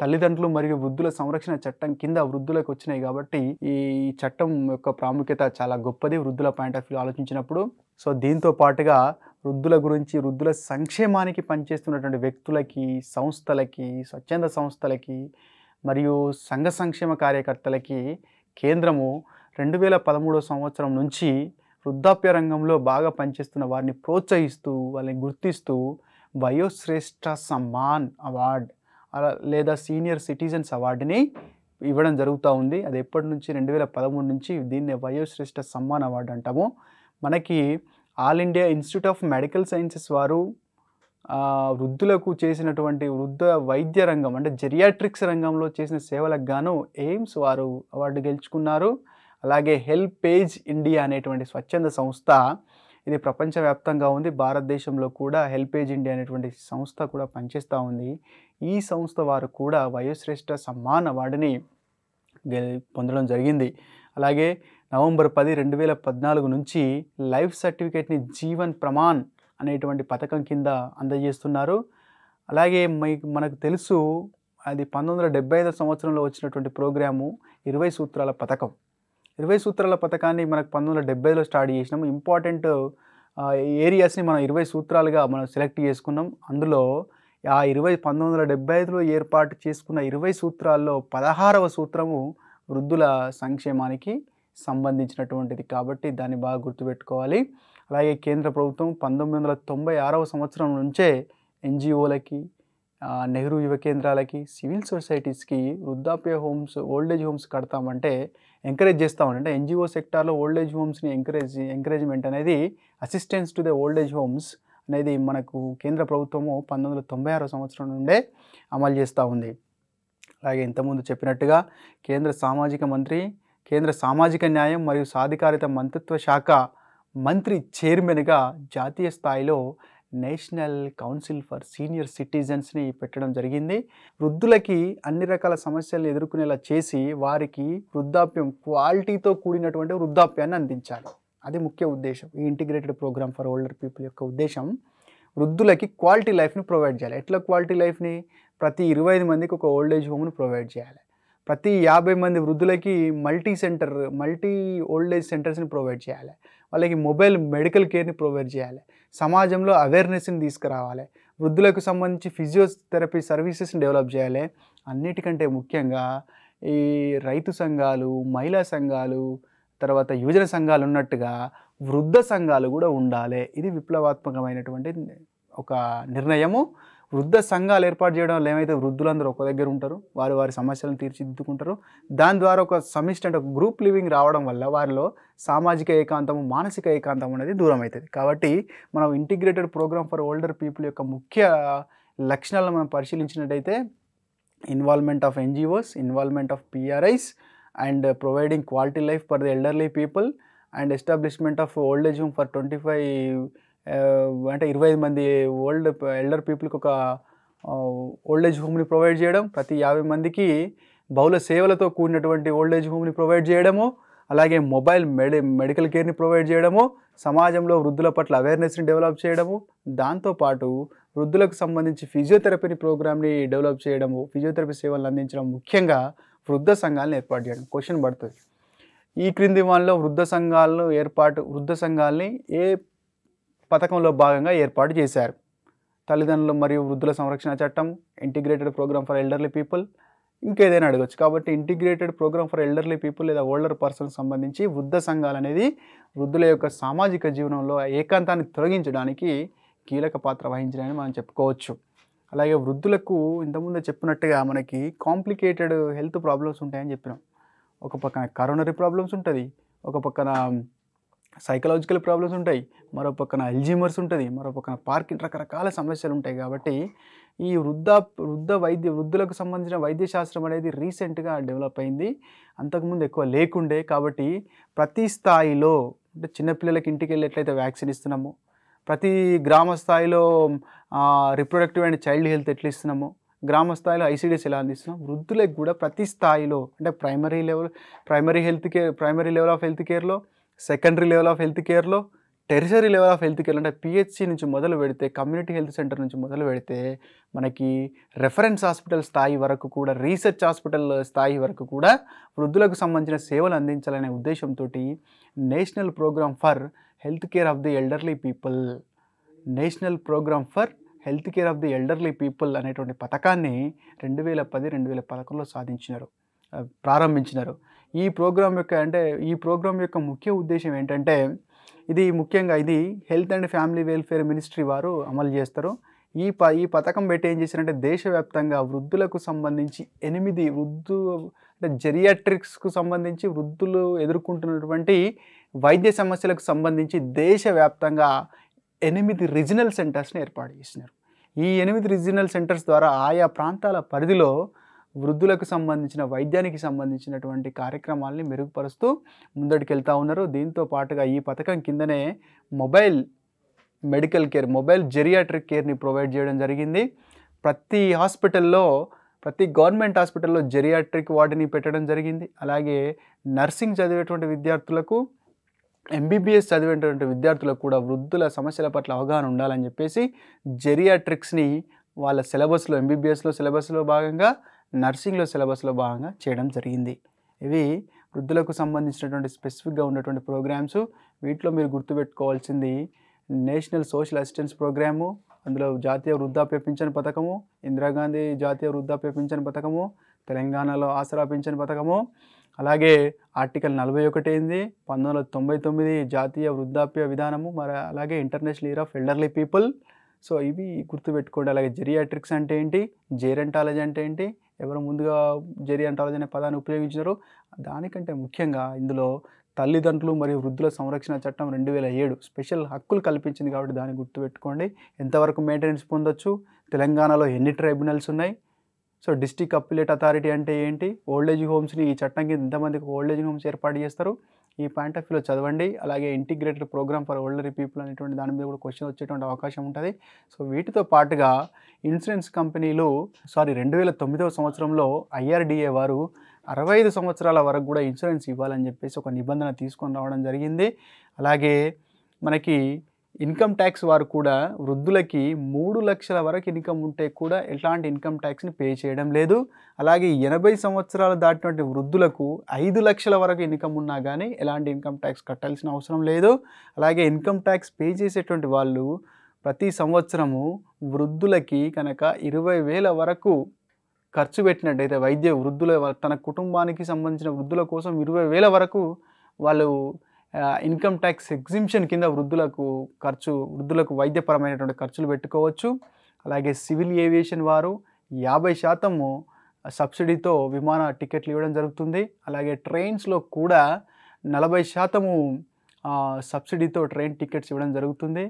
తల్లిదండ్రులు మరియు వృద్ధుల సంరక్షణ చట్టం కింద వృద్ధులకు వచ్చినాయి కాబట్టి ఈ చట్టం యొక్క ప్రాముఖ్యత చాలా గొప్పది వృద్ధుల పాయింట్ ఆఫ్ వ్యూ ఆలోచించినప్పుడు. సో దీంతో పాటుగా వృద్ధుల గురించి వృద్ధుల సంక్షేమానికి పనిచేస్తున్నటువంటి వ్యక్తులకి సంస్థలకి స్వచ్ఛంద సంస్థలకి మరియు సంఘ సంక్షేమ కార్యకర్తలకి కేంద్రము రెండు వేల పదమూడో సంవత్సరం నుంచి వృద్ధాప్య రంగంలో బాగా పనిచేస్తున్న వారిని ప్రోత్సహిస్తూ వాళ్ళని గుర్తిస్తూ వయోశ్రేష్ఠ సమ్మాన్ అవార్డ్ అలా లేదా సీనియర్ సిటిజన్స్ అవార్డుని ఇవ్వడం జరుగుతూ ఉంది. అది ఎప్పటి నుంచి? రెండు వేల పదమూడు నుంచి దీన్ని వయోశ్రేష్ఠ సమ్మాన్ అవార్డు అంటాము. మనకి all India institute of medical sciences వారు వృద్ధులకు చేసినటువంటి వృద్ధ వైద్య రంగం అంటే జెరియాట్రిక్స్ రంగంలో చేసిన సేవలకు గాను ఎయిమ్స్ వారు అవార్డు గెలుచుకున్నారు. అలాగే హెల్ప్ పేజ్ ఇండియా అనేటువంటి స్వచ్ఛంద సంస్థ ఇది ప్రపంచవ్యాప్తంగా ఉంది. భారతదేశంలో కూడా హెల్పేజ్ ఇండియా అనేటువంటి సంస్థ కూడా పనిచేస్తూ ఉంది. ఈ సంస్థ వారు కూడా వయోశ్రేష్ఠ సమ్మాన్ అవార్డుని పొందడం జరిగింది. అలాగే నవంబర్ పది రెండు వేల పద్నాలుగు నుంచి లైఫ్ సర్టిఫికేట్ని జీవన్ ప్రమాణ్ అనేటువంటి పథకం కింద అందజేస్తున్నారు. అలాగే మనకు తెలుసు అది పంతొమ్మిది వందల సంవత్సరంలో వచ్చినటువంటి ప్రోగ్రాము ఇరవై సూత్రాల పథకం. ఇరవై సూత్రాల పథకాన్ని మనకు పంతొమ్మిది వందల డెబ్బైలో స్టార్ట్ చేసినాము ఇంపార్టెంట్ ఏరియాస్ని మనం ఇరవై సూత్రాలుగా మనం సెలెక్ట్ చేసుకున్నాం. అందులో ఆ ఇరవై పంతొమ్మిది వందల డెబ్బై ఐదులో ఏర్పాటు చేసుకున్న ఇరవై సూత్రాల్లో పదహారవ సూత్రము వృద్ధుల సంక్షేమానికి సంబంధించినటువంటిది కాబట్టి దాన్ని బాగా గుర్తుపెట్టుకోవాలి. అలాగే కేంద్ర ప్రభుత్వం పంతొమ్మిది వందల తొంభై ఆరవ సంవత్సరం నుంచే ఎన్జిఓలకి నెహ్రూ యువ కేంద్రాలకి సివిల్ సొసైటీస్కి వృద్ధాప్య హోమ్స్ ఓల్డేజ్ హోమ్స్ కడతామంటే ఎంకరేజ్ చేస్తామని అంటే ఎన్జిఓ సెక్టార్లో ఓల్డేజ్ హోమ్స్ని ఎంకరేజ్ ఎంకరేజ్మెంట్ అనేది assistance to the old age homes అనేది మనకు కేంద్ర ప్రభుత్వము పంతొమ్మిది వందల తొంభై ఆరో సంవత్సరం నుండే అమలు చేస్తూ ఉంది. అలాగే ఇంతకుముందు చెప్పినట్టుగా కేంద్ర సామాజిక మంత్రి కేంద్ర సామాజిక న్యాయం మరియు సాధికారిత మంత్రిత్వ శాఖ మంత్రి చైర్మన్గా జాతీయ స్థాయిలో నేషనల్ కౌన్సిల్ ఫర్ సీనియర్ సిటిజన్స్ని పెట్టడం జరిగింది. వృద్ధులకి అన్ని రకాల సమస్యలను ఎదుర్కొనేలా చేసి వారికి వృద్ధాప్యం క్వాలిటీతో కూడినటువంటి వృద్ధాప్యాన్ని అందించాలి. అది ముఖ్య ఉద్దేశం. ఈ integrated programme for older people యొక్క ఉద్దేశం. వృద్ధులకి క్వాలిటీ లైఫ్ని ప్రొవైడ్ చేయాలి. ఎట్లా క్వాలిటీ లైఫ్ని? ప్రతి ఇరవై ఐదు మందికి ఒక ఓల్డ్ ఏజ్ హోమ్ని ప్రొవైడ్ చేయాలి. ప్రతి యాభై మంది వృద్ధులకి multi centre multi old age సెంటర్స్ని provide చేయాలి. వాళ్ళకి మొబైల్ మెడికల్ కేర్ని ప్రొవైడ్ చేయాలి. సమాజంలో అవేర్నెస్ని తీసుకురావాలి. వృద్ధులకు సంబంధించి ఫిజియోథెరపీ సర్వీసెస్ని డెవలప్ చేయాలి. అన్నిటికంటే ముఖ్యంగా ఈ రైతు సంఘాలు మహిళా సంఘాలు తర్వాత యువజన సంఘాలు ఉన్నట్టుగా వృద్ధ సంఘాలు కూడా ఉండాలి. ఇది విప్లవాత్మకమైనటువంటి ఒక నిర్ణయము. వృద్ధ సంఘాలు ఏర్పాటు చేయడం వల్ల ఏమైతే వృద్ధులందరూ ఒక దగ్గర ఉంటారు వారు వారి సమస్యలను తీర్చిదిద్దుకుంటారు దాని ద్వారా ఒక సమిష్టి అంటే ఒక గ్రూప్ లివింగ్ రావడం వల్ల వారిలో సామాజిక ఏకాంతము మానసిక ఏకాంతం అనేది దూరం అవుతుంది కాబట్టి మనం integrated programme for older people యొక్క ముఖ్య లక్షణాలను మనం పరిశీలించినట్టయితే involvement of NGOs involvement of PRIs and providing quality life for the elderly people and establishment of old age home for twenty five అంటే ఇరవై ఐదు మంది ఓల్డ్ ఎల్డర్ పీపుల్కి ఒక ఓల్డ్ ఏజ్ హోమ్ని ప్రొవైడ్ చేయడం ప్రతి యాభై మందికి బహుళ సేవలతో కూడినటువంటి ఓల్డ్ ఏజ్ హోమ్ని ప్రొవైడ్ చేయడము అలాగే మొబైల్ మెడి మెడికల్ కేర్ని ప్రొవైడ్ చేయడము సమాజంలో వృద్ధుల పట్ల అవేర్నెస్ని డెవలప్ చేయడము దాంతోపాటు వృద్ధులకు సంబంధించి ఫిజియోథెరపీని ప్రోగ్రామ్ని డెవలప్ చేయడము ఫిజియోథెరపీ సేవలు అందించడం ముఖ్యంగా వృద్ధ సంఘాలను ఏర్పాటు చేయడం. క్వశ్చన్ పడుతుంది. ఈ క్రింది వాళ్ళలో వృద్ధ సంఘాలను ఏర్పాటు వృద్ధ సంఘాలని ఏ పథకంలో భాగంగా ఏర్పాటు చేశారు. తల్లిదండ్రులు మరియు వృద్ధుల సంరక్షణ చట్టం integrated programme for elderly people ఇంకేదైనా అడగచ్చు. కాబట్టి integrated programme for elderly people లేదా ఓల్డర్ పర్సన్ సంబంధించి వృద్ధ సంఘాలు అనేది వృద్ధుల యొక్క సామాజిక జీవనంలో ఏకాంతాన్ని తొలగించడానికి కీలక పాత్ర వహించాయని మనం చెప్పుకోవచ్చు. అలాగే వృద్ధులకు ఇంతకుముందు చెప్పినట్టుగా మనకి కాంప్లికేటెడ్ హెల్త్ ప్రాబ్లమ్స్ ఉంటాయని చెప్పినాం. ఒక పక్కన కరోనరీ ప్రాబ్లమ్స్ ఉంటుంది ఒక పక్కన సైకలాజికల్ ప్రాబ్లమ్స్ ఉంటాయి మరో పక్కన అల్జీమర్స్ ఉంటుంది మరో పక్కన పార్కింగ్ రకరకాల సమస్యలు ఉంటాయి కాబట్టి ఈ వృద్ధ వృద్ధ వైద్య వృద్ధులకు సంబంధించిన వైద్యశాస్త్రం అనేది రీసెంట్గా డెవలప్ అయింది. అంతకుముందు ఎక్కువ లేకుండే కాబట్టి ప్రతి స్థాయిలో అంటే చిన్నపిల్లలకి ఇంటికి వెళ్ళి ఎట్లయితే వ్యాక్సిన్ ఇస్తున్నామో ప్రతి గ్రామ స్థాయిలో రిప్రొడక్టివ్ అండ్ చైల్డ్ హెల్త్ ఎట్లా ఇస్తున్నామో గ్రామ స్థాయిలో ఐసీడీస్ ఎలా అందిస్తున్నాం వృద్ధులకు కూడా ప్రతి స్థాయిలో అంటే primary level primary health care primary level of health కేర్లో secondary level of health కేర్లో tertiary level of health care అంటే పిహెచ్సి నుంచి మొదలు పెడితే కమ్యూనిటీ హెల్త్ సెంటర్ నుంచి మొదలు పెడితే మనకి రెఫరెన్స్ హాస్పిటల్ స్థాయి వరకు కూడా రీసెర్చ్ హాస్పిటల్ స్థాయి వరకు కూడా వృద్ధులకు సంబంధించిన సేవలు అందించాలనే ఉద్దేశంతో national programme for health care of the elderly people national programme for health care of the elderly people అనేటువంటి పథకాన్ని రెండు వేల పది రెండు వేల పదకొండులో సాధించినారు ప్రారంభించినారు. ఈ ప్రోగ్రాం యొక్క అంటే ఈ ప్రోగ్రాం యొక్క ముఖ్య ఉద్దేశం ఏంటంటే ఇది ముఖ్యంగా ఇది health and family welfare ministry వారు అమలు చేస్తారు. ఈ ప ఈ పథకం పెట్టి ఏం చేశారంటే దేశవ్యాప్తంగా వృద్ధులకు సంబంధించి ఎనిమిది వృద్ధు అంటే జెరియాట్రిక్స్కు సంబంధించి వృద్ధులు ఎదుర్కొంటున్నటువంటి వైద్య సమస్యలకు సంబంధించి దేశవ్యాప్తంగా ఎనిమిది రీజనల్ సెంటర్స్ని ఏర్పాటు చేసినారు. ఈ ఎనిమిది రీజనల్ సెంటర్స్ ద్వారా ఆయా ప్రాంతాల పరిధిలో వృద్ధులకు సంబంధించిన వైద్యానికి సంబంధించినటువంటి కార్యక్రమాల్ని మెరుగుపరుస్తూ ముందడికెళ్తా వెళ్తూ ఉన్నారు. దీంతో పాటుగా ఈ పథకం కిందనే mobile medical care mobile geriatric కేర్ని provide చేయడం జరిగింది. ప్రతి హాస్పిటల్లో ప్రతి గవర్నమెంట్ హాస్పిటల్లో జెరియాట్రిక్ వార్డుని పెట్టడం జరిగింది. అలాగే నర్సింగ్ చదివేటువంటి విద్యార్థులకు ఎంబీబీఎస్ చదివేటువంటి విద్యార్థులకు కూడా వృద్ధుల సమస్యల పట్ల అవగాహన ఉండాలని చెప్పేసి జెరియాట్రిక్స్ని వాళ్ళ సిలబస్లో ఎంబీబీఎస్లో సిలబస్లో భాగంగా నర్సింగ్లో సిలబస్లో భాగంగా చేయడం జరిగింది. ఇవి వృద్ధులకు సంబంధించినటువంటి స్పెసిఫిక్గా ఉన్నటువంటి ప్రోగ్రామ్స్. వీటిలో మీరు గుర్తుపెట్టుకోవాల్సింది నేషనల్ సోషల్ అసిస్టెన్స్ ప్రోగ్రాము అందులో జాతీయ వృద్ధాప్య పింఛన్ పథకము ఇందిరాగాంధీ జాతీయ వృద్ధాప్య పింఛన్ పథకము తెలంగాణలో ఆసరా పింఛన్ పథకము అలాగే ఆర్టికల్ నలభై ఒకటి అయింది పంతొమ్మిది వందల తొంభై తొమ్మిది జాతీయ వృద్ధాప్య విధానము మరి అలాగే international year of elderly people. So ఇవి గుర్తుపెట్టుకోండి. అలాగే జెరియాట్రిక్స్ అంటే ఏంటి? జేరెంటాలజీ అంటే ఏంటి? ఎవరు ముందుగా జెరియాంటాలజీ అనే పదాన్ని ఉపయోగించారో దానికంటే ముఖ్యంగా ఇందులో తల్లిదండ్రులు మరియు వృద్ధుల సంరక్షణ చట్టం రెండు వేల ఏడు స్పెషల్ హక్కులు కల్పించింది కాబట్టి దాన్ని గుర్తుపెట్టుకోండి. ఎంతవరకు మెయింటెనెన్స్ పొందొచ్చు? తెలంగాణలో ఎన్ని ట్రైబ్యునల్స్ ఉన్నాయి? సో డిస్టిక్ అప్పిలేట్ అథారిటీ అంటే ఏంటి? ఓల్డ్ ఏజ్ హోమ్స్ని ఈ చట్టం కింద ఎంతమందికి ఓల్డ్ ఏజ్ హోమ్స్ ఏర్పాటు చేస్తారు? ఈ పాయింట్ ఆఫ్ వ్యూలో చదవండి. అలాగే integrated programme for older people అనేటువంటి దాని మీద కూడా క్వశ్చన్ వచ్చేటువంటి అవకాశం ఉంటుంది. సో వీటితో పాటుగా ఇన్సూరెన్స్ కంపెనీలు సారీ రెండు వేల తొమ్మిదవ సంవత్సరంలో ఐఆర్డిఏ వారు అరవై ఐదు సంవత్సరాల వరకు కూడా ఇన్సూరెన్స్ ఇవ్వాలని చెప్పేసి ఒక నిబంధన తీసుకొని రావడం జరిగింది. అలాగే మనకి ఇన్కమ్ ట్యాక్స్ వారు కూడా వృద్ధులకి మూడు లక్షల వరకు ఇన్కమ్ ఉంటే కూడా ఎలాంటి ఇన్కమ్ ట్యాక్స్ని పే చేయడం లేదు. అలాగే ఎనభై సంవత్సరాలు దాటినటువంటి వృద్ధులకు ఐదు లక్షల వరకు ఇన్కమ్ ఉన్నా కానీ ఎలాంటి ఇన్కమ్ ట్యాక్స్ కట్టాల్సిన అవసరం లేదు. అలాగే ఇన్కమ్ ట్యాక్స్ పే చేసేటువంటి వాళ్ళు ప్రతి సంవత్సరము వృద్ధులకి కనుక ఇరవై వేల వరకు ఖర్చు పెట్టినట్టయితే వైద్య వృద్ధుల తన కుటుంబానికి సంబంధించిన వృద్ధుల కోసం ఇరవై వేల వరకు వాళ్ళు ఇన్కమ్ ట్యాక్స్ ఎగ్జిబిషన్ కింద వృద్ధులకు ఖర్చు వృద్ధులకు వైద్యపరమైనటువంటి ఖర్చులు పెట్టుకోవచ్చు. అలాగే సివిల్ ఏవియేషన్ వారు యాభై శాతము సబ్సిడీతో విమాన టికెట్లు ఇవ్వడం జరుగుతుంది. అలాగే ట్రైన్స్లో కూడా నలభై శాతము సబ్సిడీతో ట్రైన్ టికెట్స్ ఇవ్వడం జరుగుతుంది.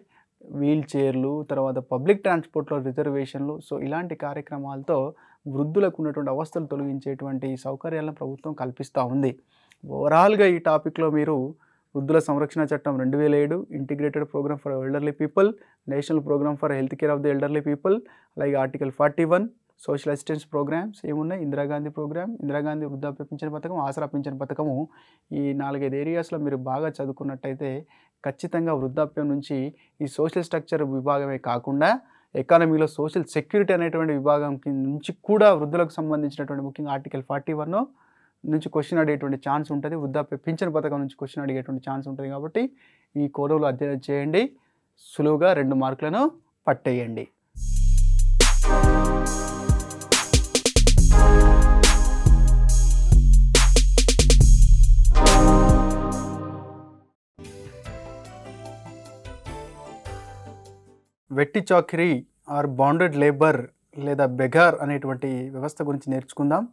వీల్ చైర్లు తర్వాత పబ్లిక్ ట్రాన్స్పోర్ట్లో రిజర్వేషన్లు. సో ఇలాంటి కార్యక్రమాలతో వృద్ధులకు ఉన్నటువంటి అవస్థలు తొలగించేటువంటి సౌకర్యాలను ప్రభుత్వం కల్పిస్తూ ఉంది. ఓవరాల్గా ఈ టాపిక్లో మీరు వృద్ధుల సంరక్షణ చట్టం రెండు వేల ఏడు integrated programme for elderly people national programme for health care of the elderly people అలాగే article forty one social assistance programmes ఏమున్నాయి ఇందిరాగాంధీ ప్రోగ్రామ్ ఇందిరాగాంధీ వృద్ధాప్య పింఛన్ పథకం ఆసరా పింఛన్ పథకము. ఈ నాలుగైదు ఏరియాస్లో మీరు బాగా చదువుకున్నట్టయితే ఖచ్చితంగా వృద్ధాప్యం నుంచి ఈ సోషల్ స్ట్రక్చర్ విభాగమే కాకుండా ఎకానమీలో సోషల్ సెక్యూరిటీ అనేటువంటి విభాగం నుంచి కూడా వృద్ధులకు సంబంధించినటువంటి ముఖ్యంగా ఆర్టికల్ ఫార్టీ వన్ నుంచి క్వశ్చన్ అడిగేటువంటి ఛాన్స్ ఉంటుంది. వృద్ధాప్య పింఛన్ పథకం నుంచి క్వశ్చన్ అడిగేటువంటి ఛాన్స్ ఉంటుంది కాబట్టి ఈ కోణంలో అధ్యయనం చేయండి. సులువుగా రెండు మార్కులను పట్టేయండి. వెట్టి చాకరీ ఆర్ బాండెడ్ లేబర్ లేదా బెగార్ అనేటువంటి వ్యవస్థ గురించి నేర్చుకుందాం.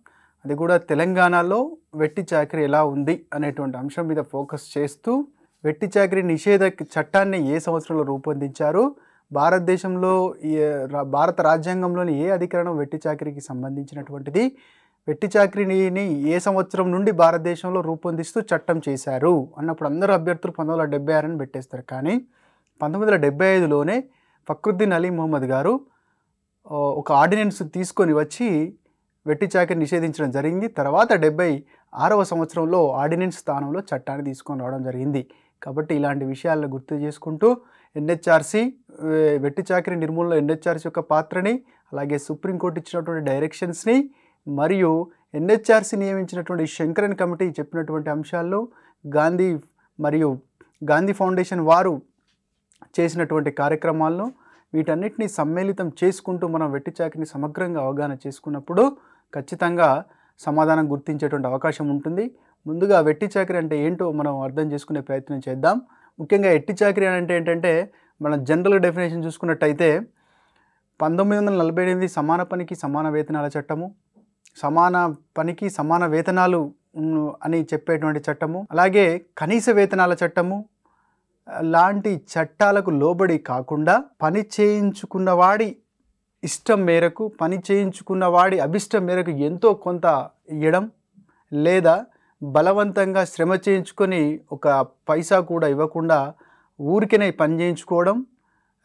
అది కూడా తెలంగాణలో వెట్టి చాకరీ ఎలా ఉంది అనేటువంటి అంశం మీద ఫోకస్ చేస్తూ వెట్టి చాకరీ నిషేధ చట్టాన్ని ఏ సంవత్సరంలో రూపొందించారు? భారతదేశంలో రా- భారత రాజ్యాంగంలోని ఏ అధికరణం వెట్టి చాకరీకి సంబంధించినటువంటిది? వెట్టి చాకరీని ఏ సంవత్సరం నుండి భారతదేశంలో రూపొందిస్తూ చట్టం చేశారు? అన్నప్పుడు అందరూ అభ్యర్థులు పంతొమ్మిది వందల డెబ్బై అని పెట్టేస్తారు. కానీ పంతొమ్మిది వందల డెబ్బై ఐదులోనే ఫక్రుద్దీన్ అలీ మొహమ్మద్ గారు ఒక ఆర్డినెన్స్ తీసుకొని వచ్చి వెట్టి చాకరీ నిషేధించడం జరిగింది. తర్వాత డెబ్బై ఆరవ సంవత్సరంలో ఆర్డినెన్స్ స్థానంలో చట్టాన్ని తీసుకొని రావడం జరిగింది. కాబట్టి ఇలాంటి విషయాలను గుర్తు చేసుకుంటూ ఎన్హెచ్ఆర్సి వెట్టి చాకిరి నిర్మూలన ఎన్హెచ్ఆర్సీ యొక్క పాత్రని అలాగే సుప్రీంకోర్టు ఇచ్చినటువంటి డైరెక్షన్స్ని మరియు ఎన్హెచ్ఆర్సీ నియమించినటువంటి శంకరన్ కమిటీ చెప్పినటువంటి అంశాల్లో గాంధీ మరియు గాంధీ ఫౌండేషన్ వారు చేసినటువంటి కార్యక్రమాలను వీటన్నిటిని సమ్మేళితం చేసుకుంటూ మనం వెట్టి చాకరిని సమగ్రంగా అవగాహన చేసుకున్నప్పుడు ఖచ్చితంగా సమాధానం గుర్తించేటువంటి అవకాశం ఉంటుంది. ముందుగా వెట్టి చాకరీ అంటే ఏంటో మనం అర్థం చేసుకునే ప్రయత్నం చేద్దాం. ముఖ్యంగా ఎట్టి చాకరీ అని అంటే ఏంటంటే మనం జనరల్ డెఫినేషన్ చూసుకున్నట్టయితే పంతొమ్మిది వందల నలభై ఎనిమిది సమాన పనికి సమాన వేతనాల చట్టము సమాన పనికి సమాన వేతనాలు అని చెప్పేటువంటి చట్టము అలాగే కనీస వేతనాల చట్టము లాంటి చట్టాలకు లోబడి కాకుండా పని చేయించుకున్న వాడి ఇష్టం మేరకు పని చేయించుకున్న వాడి అభిష్టం మేరకు ఎంతో కొంత ఇవ్వడం లేదా బలవంతంగా శ్రమ చేయించుకొని ఒక పైసా కూడా ఇవ్వకుండా ఊరికనే పని చేయించుకోవడం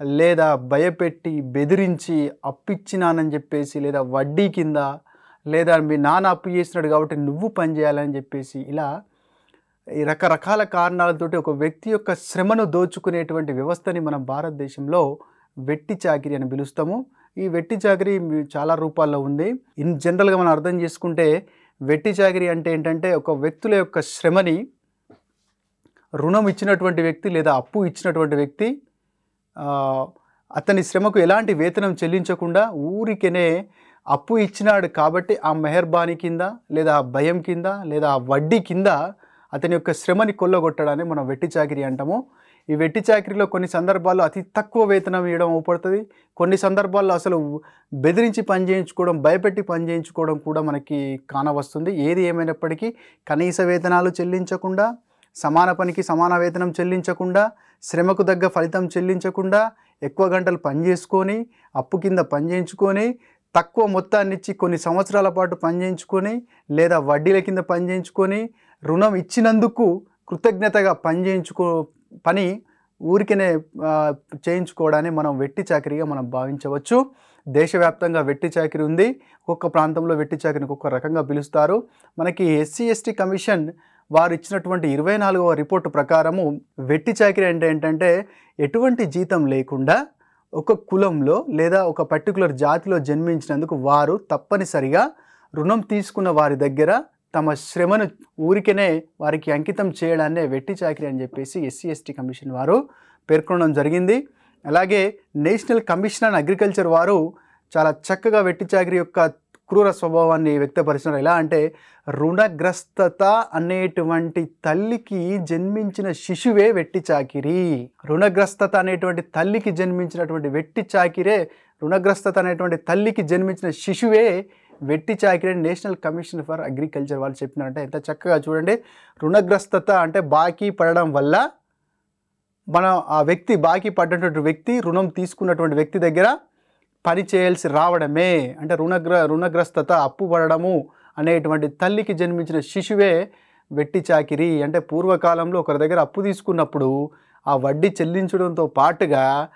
లేదా భయపెట్టి బెదిరించి అప్పిచ్చినానని చెప్పేసి లేదా వడ్డీ కింద లేదా మీ నాన్న అప్పు చేసినాడు కాబట్టి నువ్వు పని చేయాలని చెప్పేసి ఇలా ఈ రకరకాల కారణాలతోటి ఒక వ్యక్తి యొక్క శ్రమను దోచుకునేటువంటి వ్యవస్థని మన భారతదేశంలో వెట్టి చాకిరి అని పిలుస్తాము. ఈ వెట్టి చాకిరి చాలా రూపాల్లో ఉంది. ఇన్ జనరల్గా మనం అర్థం చేసుకుంటే వెట్టి చాకిరి అంటే ఏంటంటే ఒక వ్యక్తుల యొక్క శ్రమని రుణం ఇచ్చినటువంటి వ్యక్తి లేదా అప్పు ఇచ్చినటువంటి వ్యక్తి అతని శ్రమకు ఎలాంటి వేతనం చెల్లించకుండా ఊరికనే అప్పు ఇచ్చినాడు కాబట్టి ఆ మెహర్బానీ కింద లేదా ఆ భయం కింద లేదా ఆ వడ్డీ కింద అతని యొక్క శ్రమని కొల్లగొట్టడాన్ని మనం వెట్టి చాకిరి అంటాము. ఈ వెట్టి చాకరీలో కొన్ని సందర్భాల్లో అతి తక్కువ వేతనం ఇవ్వడం అవపడుతుంది కొన్ని సందర్భాల్లో అసలు బెదిరించి పని చేయించుకోవడం భయపెట్టి పని చేయించుకోవడం కూడా మనకి కానవస్తుంది. ఏది ఏమైనప్పటికీ కనీస వేతనాలు చెల్లించకుండా సమాన పనికి సమాన వేతనం చెల్లించకుండా శ్రమకు తగ్గ ఫలితం చెల్లించకుండా ఎక్కువ గంటలు పని చేసుకొని అప్పు కింద పని చేయించుకొని తక్కువ మొత్తాన్ని ఇచ్చి కొన్ని సంవత్సరాల పాటు పని చేయించుకొని లేదా వడ్డీల కింద పని చేయించుకొని రుణం ఇచ్చినందుకు కృతజ్ఞతగా పని చేయించుకో పని ఊరికనే చేయించుకోవడాన్ని మనం వెట్టి చాకరీగా మనం భావించవచ్చు. దేశవ్యాప్తంగా వెట్టి చాకరీ ఉంది. ఒక్కొక్క ప్రాంతంలో వెట్టి చాకరీని ఒక్కొక్క రకంగా పిలుస్తారు. మనకి ఎస్సీ ఎస్టీ కమిషన్ వారు ఇచ్చినటువంటి ఇరవై నాలుగవ రిపోర్టు ప్రకారము వెట్టి చాకరీ అంటే ఏంటంటే ఎటువంటి జీతం లేకుండా ఒక కులంలో లేదా ఒక పర్టికులర్ జాతిలో జన్మించినందుకు వారు తప్పనిసరిగా రుణం తీసుకున్న వారి దగ్గర తమ శ్రమను ఊరికనే వారికి అంకితం చేయడాన్నే వెట్టి చాకరీ అని చెప్పేసి ఎస్సీ ఎస్టీ కమిషన్ వారు పేర్కొనడం జరిగింది. అలాగే నేషనల్ కమిషన్ ఆన్ అగ్రికల్చర్ వారు చాలా చక్కగా వెట్టి చాకరీ యొక్క క్రూర స్వభావాన్ని వ్యక్తపరిచినారు. ఎలా అంటే రుణగ్రస్తత అనేటువంటి తల్లికి జన్మించిన శిశువే వెట్టి చాకిరి. రుణగ్రస్తత అనేటువంటి తల్లికి జన్మించినటువంటి వెట్టి చాకిరే రుణగ్రస్తత అనేటువంటి తల్లికి జన్మించిన శిశువే వెట్టి చాకిరి నేషనల్ కమిషన్ ఫర్ అగ్రికల్చర్ వాళ్ళు చెప్పినారంటే ఎంత చక్కగా చూడండి. రుణగ్రస్తత అంటే బాకీ పడడం వల్ల మనం ఆ వ్యక్తి బాకీ పడ్డటువంటి వ్యక్తి రుణం తీసుకున్నటువంటి వ్యక్తి దగ్గర పని చేయాల్సి రావడమే. అంటే రుణగ్ర రుణగ్రస్తత అప్పు పడడము అనేటువంటి తల్లికి జన్మించిన శిశువే వెట్టి చాకిరి. అంటే పూర్వకాలంలో ఒకరి దగ్గర అప్పు తీసుకున్నప్పుడు ఆ వడ్డీ చెల్లించడంతో పాటుగా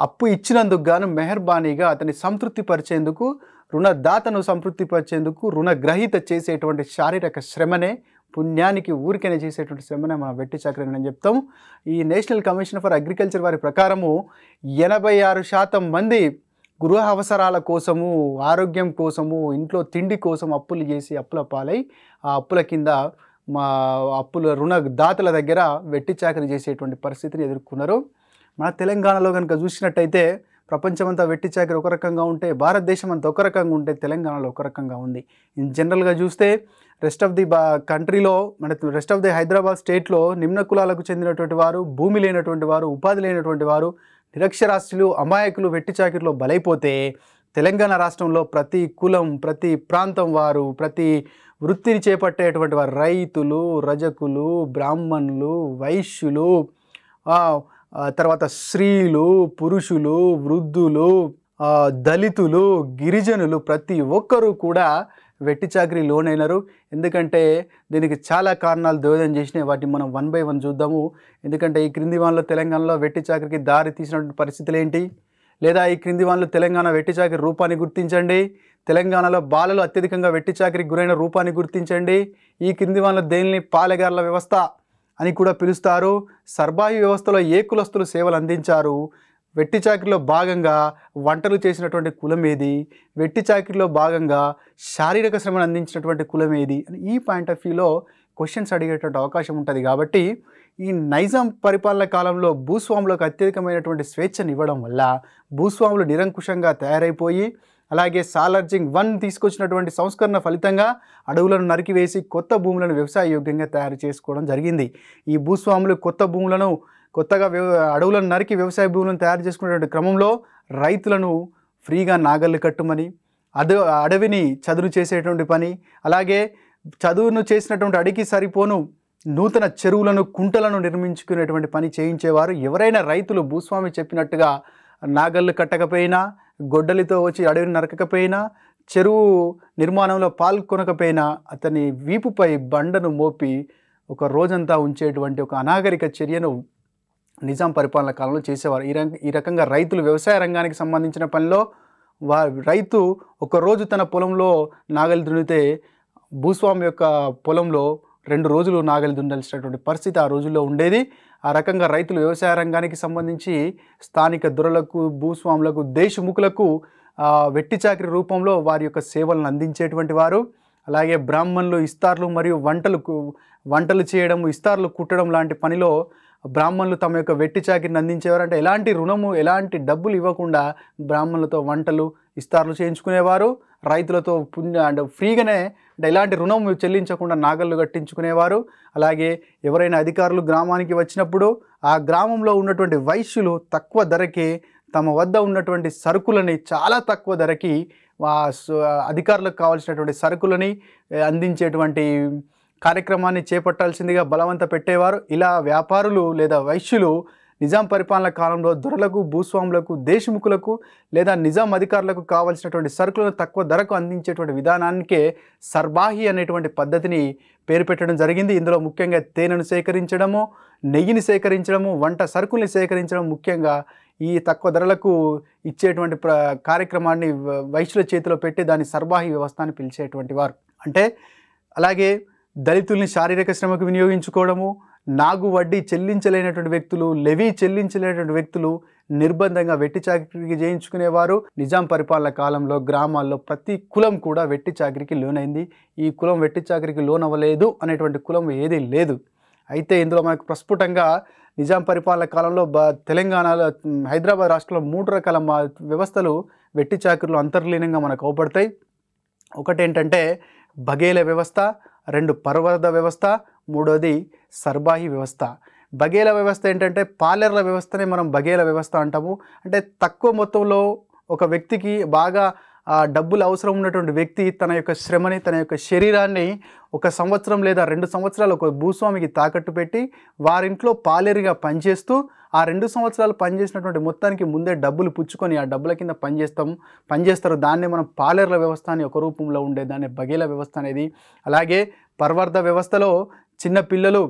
అప్పు ఇచ్చినందుకు గాను మెహర్బానీగా అతని సంతృప్తి పరిచేందుకు రుణదాతను సంతృప్తిపరిచేందుకు రుణగ్రహీత చేసేటువంటి శారీరక శ్రమనే పుణ్యానికి ఊరికైనా చేసేటువంటి శ్రమనే మనం వెట్టి చక్రని అని చెప్తాం. ఈ నేషనల్ కమిషన్ ఫర్ అగ్రికల్చర్ వారి ప్రకారము ఎనభై ఆరు శాతం మంది గృహ అవసరాల కోసము ఆరోగ్యం కోసము ఇంట్లో తిండి కోసం అప్పులు చేసి అప్పుల పాలై ఆ అప్పుల కింద మా అప్పుల రుణదాతల దగ్గర వెట్టి చాకరీ చేసేటువంటి పరిస్థితిని ఎదుర్కొన్నారు. మన తెలంగాణలో కనుక చూసినట్టయితే ప్రపంచమంతా వెట్టి చాకరి ఒక రకంగా ఉంటే భారతదేశం అంతా ఒక రకంగా ఉంటే తెలంగాణలో ఒక రకంగా ఉంది. ఇన్ జనరల్గా చూస్తే రెస్ట్ ఆఫ్ ది బా కంట్రీలో మన రెస్ట్ ఆఫ్ ది హైదరాబాద్ స్టేట్లో నిమ్న కులాలకు చెందినటువంటి వారు భూమి లేనటువంటి వారు ఉపాధి లేనటువంటి వారు నిరక్షరాస్యులు అమాయకులు వెట్టి చాకిరిలో బలైపోతే తెలంగాణ రాష్ట్రంలో ప్రతి కులం ప్రతి ప్రాంతం వారు ప్రతి వృత్తిని చేపట్టేటువంటి వారు రైతులు రజకులు బ్రాహ్మణులు వైశ్యులు తర్వాత స్త్రీలు పురుషులు వృద్ధులు దళితులు గిరిజనులు ప్రతి ఒక్కరూ కూడా వెట్టి చాకరీ లోనైనారు. ఎందుకంటే దీనికి చాలా కారణాలు దోదం చేసినాయి. వాటిని మనం వన్ బై వన్ చూద్దాము. ఎందుకంటే ఈ క్రింది వాళ్ళలో తెలంగాణలో వెట్టి చాకరికి దారి తీసినటువంటి పరిస్థితులు ఏంటి? లేదా ఈ క్రింది వానలు తెలంగాణ వెట్టి చాకరి రూపాన్ని గుర్తించండి. తెలంగాణలో బాలలు అత్యధికంగా వెట్టి చాకరికి గురైన రూపాన్ని గుర్తించండి. ఈ క్రింది వానలు దేనిని పాలెగారుల వ్యవస్థ? అని కూడా పిలుస్తారు. సర్బాయి వ్యవస్థలో ఏ కులస్తులు సేవలు అందించారు? వెట్టి చాకిరిలో భాగంగా వంటలు చేసినటువంటి కులం ఏది? వెట్టి చాకిరిలో భాగంగా శారీరక శ్రమను అందించినటువంటి కులం ఏది? అని ఈ పాయింట్ ఆఫ్ వ్యూలో క్వశ్చన్స్ అడిగేటువంటి అవకాశం ఉంటుంది కాబట్టి ఈ నైజాం పరిపాలన కాలంలో భూస్వాములకు అత్యధికమైనటువంటి స్వేచ్ఛను ఇవ్వడం వల్ల భూస్వాములు నిరంకుశంగా తయారైపోయి అలాగే సాలర్జింగ్ వన్ తీసుకొచ్చినటువంటి సంస్కరణ ఫలితంగా అడవులను నరికివేసి కొత్త భూములను వ్యవసాయ యోగ్యంగా తయారు చేసుకోవడం జరిగింది. ఈ భూస్వాములు కొత్త భూములను కొత్తగా వ్యవ అడవులను నరికి వ్యవసాయ భూములను తయారు చేసుకునేటువంటి క్రమంలో రైతులను ఫ్రీగా నాగళ్ళు కట్టుమని అడ అడవిని చదును చేసేటువంటి పని అలాగే చదువును చేసినటువంటి అడిగి సరిపోను నూతన చెరువులను కుంటలను నిర్మించుకునేటువంటి పని చేయించేవారు ఎవరైనా రైతులు భూస్వామి చెప్పినట్టుగా నాగళ్ళు కట్టకపోయినా గొడ్డలితో వచ్చి అడవిని నరకకపోయినా చెరువు నిర్మాణంలో పాల్గొనకపోయినా అతని వీపుపై బండను మోపి ఒక రోజంతా ఉంచేటువంటి ఒక అనాగరిక చర్యను నిజాం పరిపాలన కాలంలో చేసేవారు. ఈ రంగ ఈ రకంగా రైతులు వ్యవసాయ రంగానికి సంబంధించిన పనిలో వా రైతు ఒక రోజు తన పొలంలో నాగలి దున్నితే భూస్వామి యొక్క పొలంలో రెండు రోజులు నాగలి దున్నల్సినటువంటి పరిస్థితి ఆ రోజుల్లో ఉండేది. ఆ రకంగా రైతులు వ్యవసాయ రంగానికి సంబంధించి స్థానిక దొరలకు భూస్వాములకు దేశముఖులకు వెట్టి చాకరి రూపంలో వారి యొక్క సేవలను అందించేటువంటి వారు. అలాగే బ్రాహ్మణులు ఇస్తార్లు మరియు వంటలు వంటలు చేయడం ఇస్తార్లు కుట్టడం లాంటి పనిలో బ్రాహ్మణులు తమ యొక్క వెట్టి చాకిరిని అందించేవారు. అంటే ఎలాంటి రుణము ఎలాంటి డబ్బులు ఇవ్వకుండా బ్రాహ్మణులతో వంటలు ఇస్తార్లు చేయించుకునేవారు. రైతులతో పుణ్య అంటే ఫ్రీగానే అంటే ఎలాంటి రుణం చెల్లించకుండా నాగళ్ళు కట్టించుకునేవారు. అలాగే ఎవరైనా అధికారులు గ్రామానికి వచ్చినప్పుడు ఆ గ్రామంలో ఉన్నటువంటి వైశ్యులు తక్కువ ధరకే తమ వద్ద ఉన్నటువంటి సరుకులని చాలా తక్కువ ధరకి అధికారులకు కావాల్సినటువంటి సరుకులని అందించేటువంటి కార్యక్రమాన్ని చేపట్టాల్సిందిగా బలవంత పెట్టేవారు. ఇలా వ్యాపారులు లేదా వైశ్యులు నిజాం పరిపాలన కాలంలో దొరలకు భూస్వాములకు దేశముఖులకు లేదా నిజాం అధికారులకు కావాల్సినటువంటి సరుకులను తక్కువ ధరకు అందించేటువంటి విధానానికే సర్బాహి అనేటువంటి పద్ధతిని పేరు పెట్టడం జరిగింది. ఇందులో ముఖ్యంగా తేనెను సేకరించడము నెయ్యిని సేకరించడము వంట సరుకుల్ని సేకరించడం ముఖ్యంగా ఈ తక్కువ ధరలకు ఇచ్చేటువంటి ప్ర కార్యక్రమాన్ని వైశ్యుల చేతిలో పెట్టి దాన్ని సర్బాహి వ్యవస్థ అని పిలిచేటువంటి వారు. అంటే అలాగే దళితుల్ని శారీరక శ్రమకు వినియోగించుకోవడము నాగు వడ్డీ చెల్లించలేనటువంటి వ్యక్తులు లెవీ చెల్లించలేనటువంటి వ్యక్తులు నిర్బంధంగా వెట్టి చాకరికి చేయించుకునేవారు. నిజాం పరిపాలన కాలంలో గ్రామాల్లో ప్రతి కులం కూడా వెట్టి చాకరికి లోనైంది. ఈ కులం వెట్టి చాకరికి లోన్ అవ్వలేదు అనేటువంటి కులం ఏదీ లేదు. అయితే ఇందులో మనకు ప్రస్ఫుటంగా నిజాం పరిపాలన కాలంలో బ తెలంగాణలో హైదరాబాద్ రాష్ట్రంలో మూడు రకాల మా వ్యవస్థలు వెట్టి చాకరీలు అంతర్లీనంగా మనకు అవపడతాయి. ఒకటేంటంటే బగేల వ్యవస్థ రెండు పర్వత వ్యవస్థ మూడోది సర్బాహి వ్యవస్థ. బగేల వ్యవస్థ ఏంటంటే పాలెర్ల వ్యవస్థనే మనం బగేల వ్యవస్థ అంటాము. అంటే తక్కువ మొత్తంలో ఒక వ్యక్తికి బాగా ఆ, డబ్బులు అవసరం ఉన్నటువంటి వ్యక్తి తన యొక్క శ్రమని తన యొక్క శరీరాన్ని ఒక సంవత్సరం లేదా రెండు సంవత్సరాలు ఒక భూస్వామికి తాకట్టు పెట్టి వారింట్లో పాలేరుగా పనిచేస్తూ ఆ రెండు సంవత్సరాలు పనిచేసినటువంటి మొత్తానికి ముందే డబ్బులు పుచ్చుకొని ఆ డబ్బుల కింద పనిచేస్తాం. పనిచేస్తారు. దాన్నే మనం పాలేర్ల వ్యవస్థ అని ఒక రూపంలో ఉండే దాన్ని బగేల వ్యవస్థ అనేది. అలాగే పర్వర్ధ వ్యవస్థలో చిన్న పిల్లలు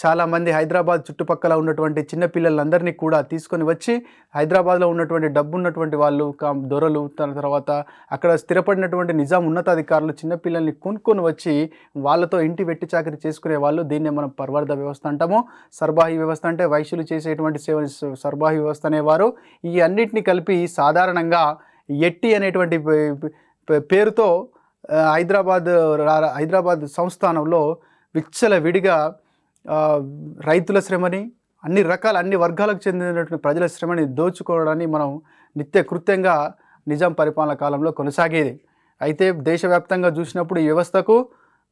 చాలామంది హైదరాబాద్ చుట్టుపక్కల ఉన్నటువంటి చిన్న పిల్లలందరినీ కూడా తీసుకొని వచ్చి హైదరాబాద్లో ఉన్నటువంటి డబ్బు ఉన్నటువంటి వాళ్ళు దొరలు తన తర్వాత అక్కడ స్థిరపడినటువంటి నిజాం ఉన్నతాధికారులు చిన్నపిల్లల్ని కొనుక్కొని వచ్చి వాళ్ళతో ఇంటి వెట్టి చాకరి చేసుకునే వాళ్ళు దీన్నే మనం పర్వార్థ వ్యవస్థ అంటాము. సర్బాహి వ్యవస్థ అంటే వైశ్యులు చేసేటువంటి సేవ సర్బాహి వ్యవస్థ అనేవారు. ఈ అన్నిటిని కలిపి సాధారణంగా ఎట్టి అనేటువంటి పేరుతో హైదరాబాద్ హైదరాబాద్ సంస్థానంలో విచ్చల విడిగా రైతుల శ్రమని అన్ని రకాల అన్ని వర్గాలకు చెందినటువంటి ప్రజల శ్రమని దోచుకోవడాన్ని మనం నిత్య కృత్యంగా నిజాం పరిపాలన కాలంలో కొనసాగేది. అయితే దేశవ్యాప్తంగా చూసినప్పుడు ఈ వ్యవస్థకు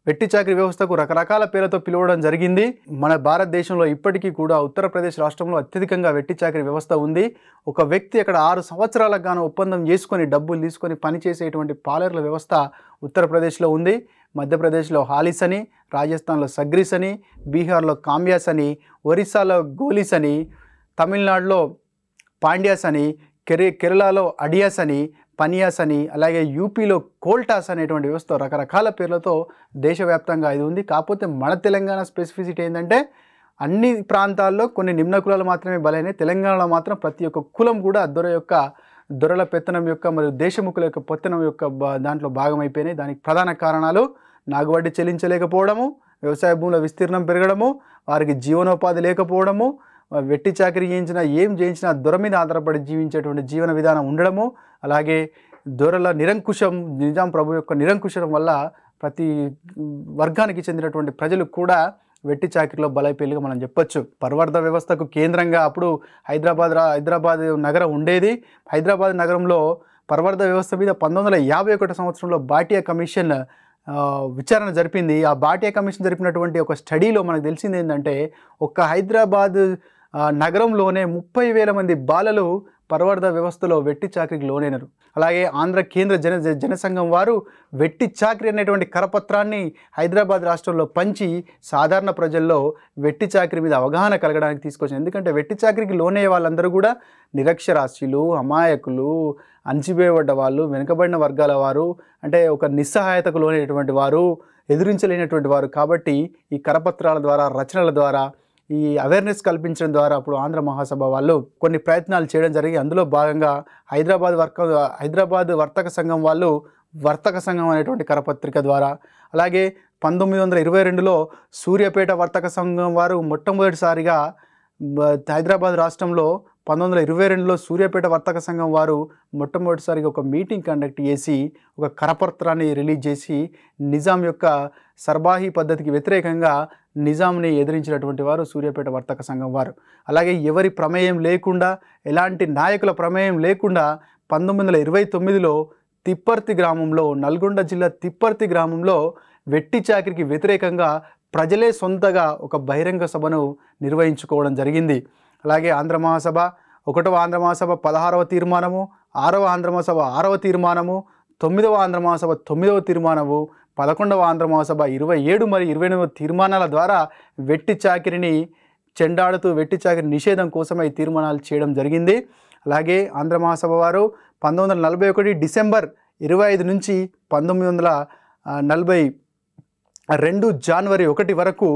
వెట్టి చాకరీ వ్యవస్థకు రకరకాల పేర్లతో పిలవడం జరిగింది. మన భారతదేశంలో ఇప్పటికీ కూడా ఉత్తరప్రదేశ్ రాష్ట్రంలో అత్యధికంగా వెట్టి చాకరీ వ్యవస్థ ఉంది. ఒక వ్యక్తి అక్కడ ఆరు సంవత్సరాలకు గాను ఒప్పందం చేసుకొని డబ్బులు తీసుకొని పనిచేసేటువంటి పాలర్ల వ్యవస్థ ఉత్తరప్రదేశ్లో ఉంది. మధ్యప్రదేశ్లో హాలిస్ అని రాజస్థాన్లో సగ్రిస్ అని బీహార్లో కామ్యాస్ అని ఒరిస్సాలో గోలీస్ అని తమిళనాడులో పాండ్యాస్ అని కెరే కేరళలో అడియాస్ అని పనియాస్ అని అలాగే యూపీలో కోల్టాస్ అనేటువంటి వ్యవస్థ రకరకాల పేర్లతో దేశవ్యాప్తంగా ఇది ఉంది. కాకపోతే మన తెలంగాణ స్పెసిఫిసిటీ ఏంటంటే అన్ని ప్రాంతాల్లో కొన్ని నిమ్న కులాలు మాత్రమే బలైన తెలంగాణలో మాత్రం ప్రతి ఒక్క కులం కూడా దొర యొక్క దొరల పెత్తనం యొక్క మరియు దేశముఖుల యొక్క పెత్తనం యొక్క దాంట్లో భాగమైపోయినాయి. దానికి ప్రధాన కారణాలు నాగువడ్డీ చెల్లించలేకపోవడము వ్యవసాయ భూముల విస్తీర్ణం పెరగడము వారికి జీవనోపాధి లేకపోవడము వెట్టి చాకరీ చేయించినా ఏం చేయించినా దొర మీద ఆధారపడి జీవించేటువంటి జీవన విధానం ఉండడము అలాగే దొరల నిరంకుశం నిజాం ప్రభు యొక్క నిరంకుశం వల్ల ప్రతి వర్గానికి చెందినటువంటి ప్రజలు కూడా వెట్టి చాకిరిలో బలైపోయిగా మనం చెప్పొచ్చు. పర్వర్ధ వ్యవస్థకు కేంద్రంగా అప్పుడు హైదరాబాద్ హైదరాబాద్ నగరం ఉండేది. హైదరాబాద్ నగరంలో పర్వర్ధ వ్యవస్థ మీద పంతొమ్మిది వందల యాభై ఒకటి సంవత్సరంలో బాటియా కమిషన్ విచారణ జరిపింది. ఆ బాటియా కమిషన్ జరిపినటువంటి ఒక స్టడీలో మనకు తెలిసింది ఏంటంటే ఒక్క హైదరాబాద్ నగరంలోనే ముప్పై వేల మంది బాలలు పరవర్ధ వ్యవస్థలో వెట్టి చాకరికి లోనైనరు. అలాగే ఆంధ్ర కేంద్ర జన జనసంఘం వారు వెట్టి చాకరీ అనేటువంటి కరపత్రాన్ని హైదరాబాద్ రాష్ట్రంలో పంచి సాధారణ ప్రజల్లో వెట్టి చాకరీ మీద అవగాహన కలగడానికి తీసుకొచ్చింది ఎందుకంటే వెట్టి చాకరికి లోనయ్యే వాళ్ళందరూ కూడా నిరక్షరాస్యులు అమాయకులు అణచివేయబడ్డ వాళ్ళు వెనుకబడిన వర్గాల వారు అంటే ఒక నిస్సహాయతకు లోనేటువంటి వారు ఎదురించలేనటువంటి వారు కాబట్టి ఈ కరపత్రాల ద్వారా రచనల ద్వారా ఈ అవేర్నెస్ కల్పించడం ద్వారా అప్పుడు ఆంధ్ర మహాసభ వాళ్ళు కొన్ని ప్రయత్నాలు చేయడం జరిగి అందులో భాగంగా హైదరాబాద్ వర్క హైదరాబాద్ వర్తక సంఘం వాళ్ళు వర్తక సంఘం అనేటువంటి కరపత్రిక ద్వారా అలాగే పంతొమ్మిది వందల ఇరవై రెండులో సూర్యాపేట వర్తక సంఘం వారు మొట్టమొదటిసారిగా హైదరాబాద్ రాష్ట్రంలో పంతొమ్మిది వందల ఇరవై రెండులో సూర్యాపేట వర్తక సంఘం వారు మొట్టమొదటిసారిగా ఒక మీటింగ్ కండక్ట్ చేసి ఒక కరపత్రాన్ని రిలీజ్ చేసి నిజాం యొక్క సర్బాహీ పద్ధతికి వ్యతిరేకంగా నిజాంని ఎదిరించినటువంటి వారు సూర్యాపేట వర్తక సంఘం వారు. అలాగే ఎవరి ప్రమేయం లేకుండా ఎలాంటి నాయకుల ప్రమేయం లేకుండా పంతొమ్మిది వందల ఇరవై తొమ్మిదిలో తిప్పర్తి గ్రామంలో నల్గొండ జిల్లా తిప్పర్తి గ్రామంలో వెట్టి చాకిరికి వ్యతిరేకంగా ప్రజలే సొంతగా ఒక బహిరంగ సభను నిర్వహించుకోవడం జరిగింది. అలాగే ఆంధ్ర మహాసభ ఒకటవ ఆంధ్ర మహాసభ పదహారవ తీర్మానము ఆరవ ఆంధ్ర మహాసభ ఆరవ తీర్మానము తొమ్మిదవ ఆంధ్ర మహాసభ తొమ్మిదవ తీర్మానము పదకొండవ ఆంధ్ర మహాసభ ఇరవై ఏడు మరియు ఇరవై ఎనిమిదవ తీర్మానాల ద్వారా వెట్టి చాకిరిని చెండాడుతూ వెట్టి చాకిరి నిషేధం కోసమై తీర్మానాలు చేయడం జరిగింది. అలాగే ఆంధ్ర మహాసభ వారు పంతొమ్మిది వందల నలభై ఒకటి డిసెంబర్ ఇరవై ఐదు నుంచి పంతొమ్మిది వందల నలభై రెండు జనవరి ఒకటి వరకు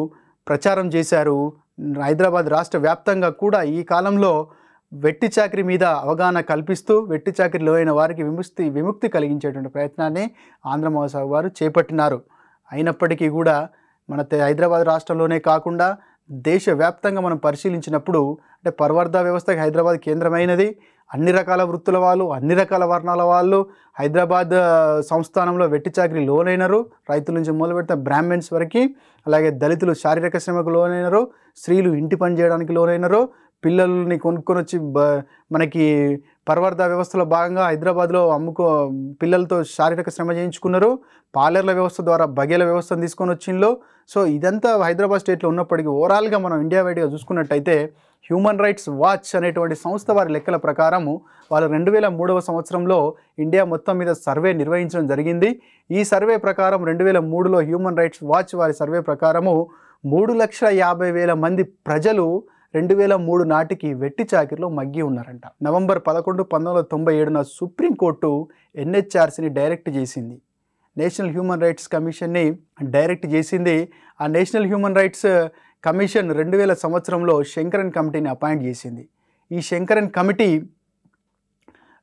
ప్రచారం చేశారు. హైదరాబాద్ రాష్ట్ర వ్యాప్తంగా కూడా ఈ కాలంలో వెట్టి చాకరీ మీద అవగాహన కల్పిస్తూ వెట్టి చాకరీ అయిన వారికి విముక్తి విముక్తి కలిగించేటువంటి ప్రయత్నాన్ని ఆంధ్ర మహాసభ వారు చేపట్టినారు. అయినప్పటికీ కూడా మన హైదరాబాద్ రాష్ట్రంలోనే కాకుండా దేశవ్యాప్తంగా మనం పరిశీలించినప్పుడు అంటే పర్వర్ధ వ్యవస్థకి హైదరాబాద్ కేంద్రమైనది అన్ని రకాల వృత్తుల వాళ్ళు అన్ని రకాల వర్ణాల వాళ్ళు హైదరాబాద్ సంస్థానంలో వెట్టి చాకరీ లోనైనరు. రైతుల నుంచి మొదలు పెడితే బ్రాహ్మణ్స్ వరకు అలాగే దళితులు శారీరక శ్రమకు లోనైనరు స్త్రీలు ఇంటి పని చేయడానికి లోనైనరు. పిల్లల్ని కొనుక్కొని వచ్చి మనకి పర్వర్ధ వ్యవస్థలో భాగంగా హైదరాబాద్లో అమ్ముకో పిల్లలతో శారీరక శ్రమ చేయించుకున్నారు. పార్లర్ల వ్యవస్థ ద్వారా బగేల వ్యవస్థను తీసుకొని వచ్చిండ్లో. సో ఇదంతా హైదరాబాద్ స్టేట్లో ఉన్నప్పటికీ ఓవరాల్గా మనం ఇండియా వైడ్గా చూసుకున్నట్టయితే హ్యూమన్ రైట్స్ వాచ్ అనేటువంటి సంస్థ వారి లెక్కల ప్రకారము వాళ్ళు రెండు వేల మూడవ సంవత్సరంలో ఇండియా మొత్తం మీద సర్వే నిర్వహించడం జరిగింది. ఈ సర్వే ప్రకారం రెండు వేల మూడులో హ్యూమన్ రైట్స్ వాచ్ వారి సర్వే ప్రకారము మూడు లక్షల యాభై వేల మంది ప్రజలు రెండు వేల మూడు నాటికి వెట్టి చాకిరిలో మగ్గి ఉన్నారంట. నవంబర్ పదకొండు పంతొమ్మిది వందల తొంభై ఏడున సుప్రీంకోర్టు ఎన్హెచ్ఆర్సీని డైరెక్ట్ చేసింది. నేషనల్ హ్యూమన్ రైట్స్ కమిషన్ని డైరెక్ట్ చేసింది. ఆ నేషనల్ హ్యూమన్ రైట్స్ కమిషన్ రెండు వేల సంవత్సరంలో శంకరన్ కమిటీని అపాయింట్ చేసింది. ఈ శంకరన్ కమిటీ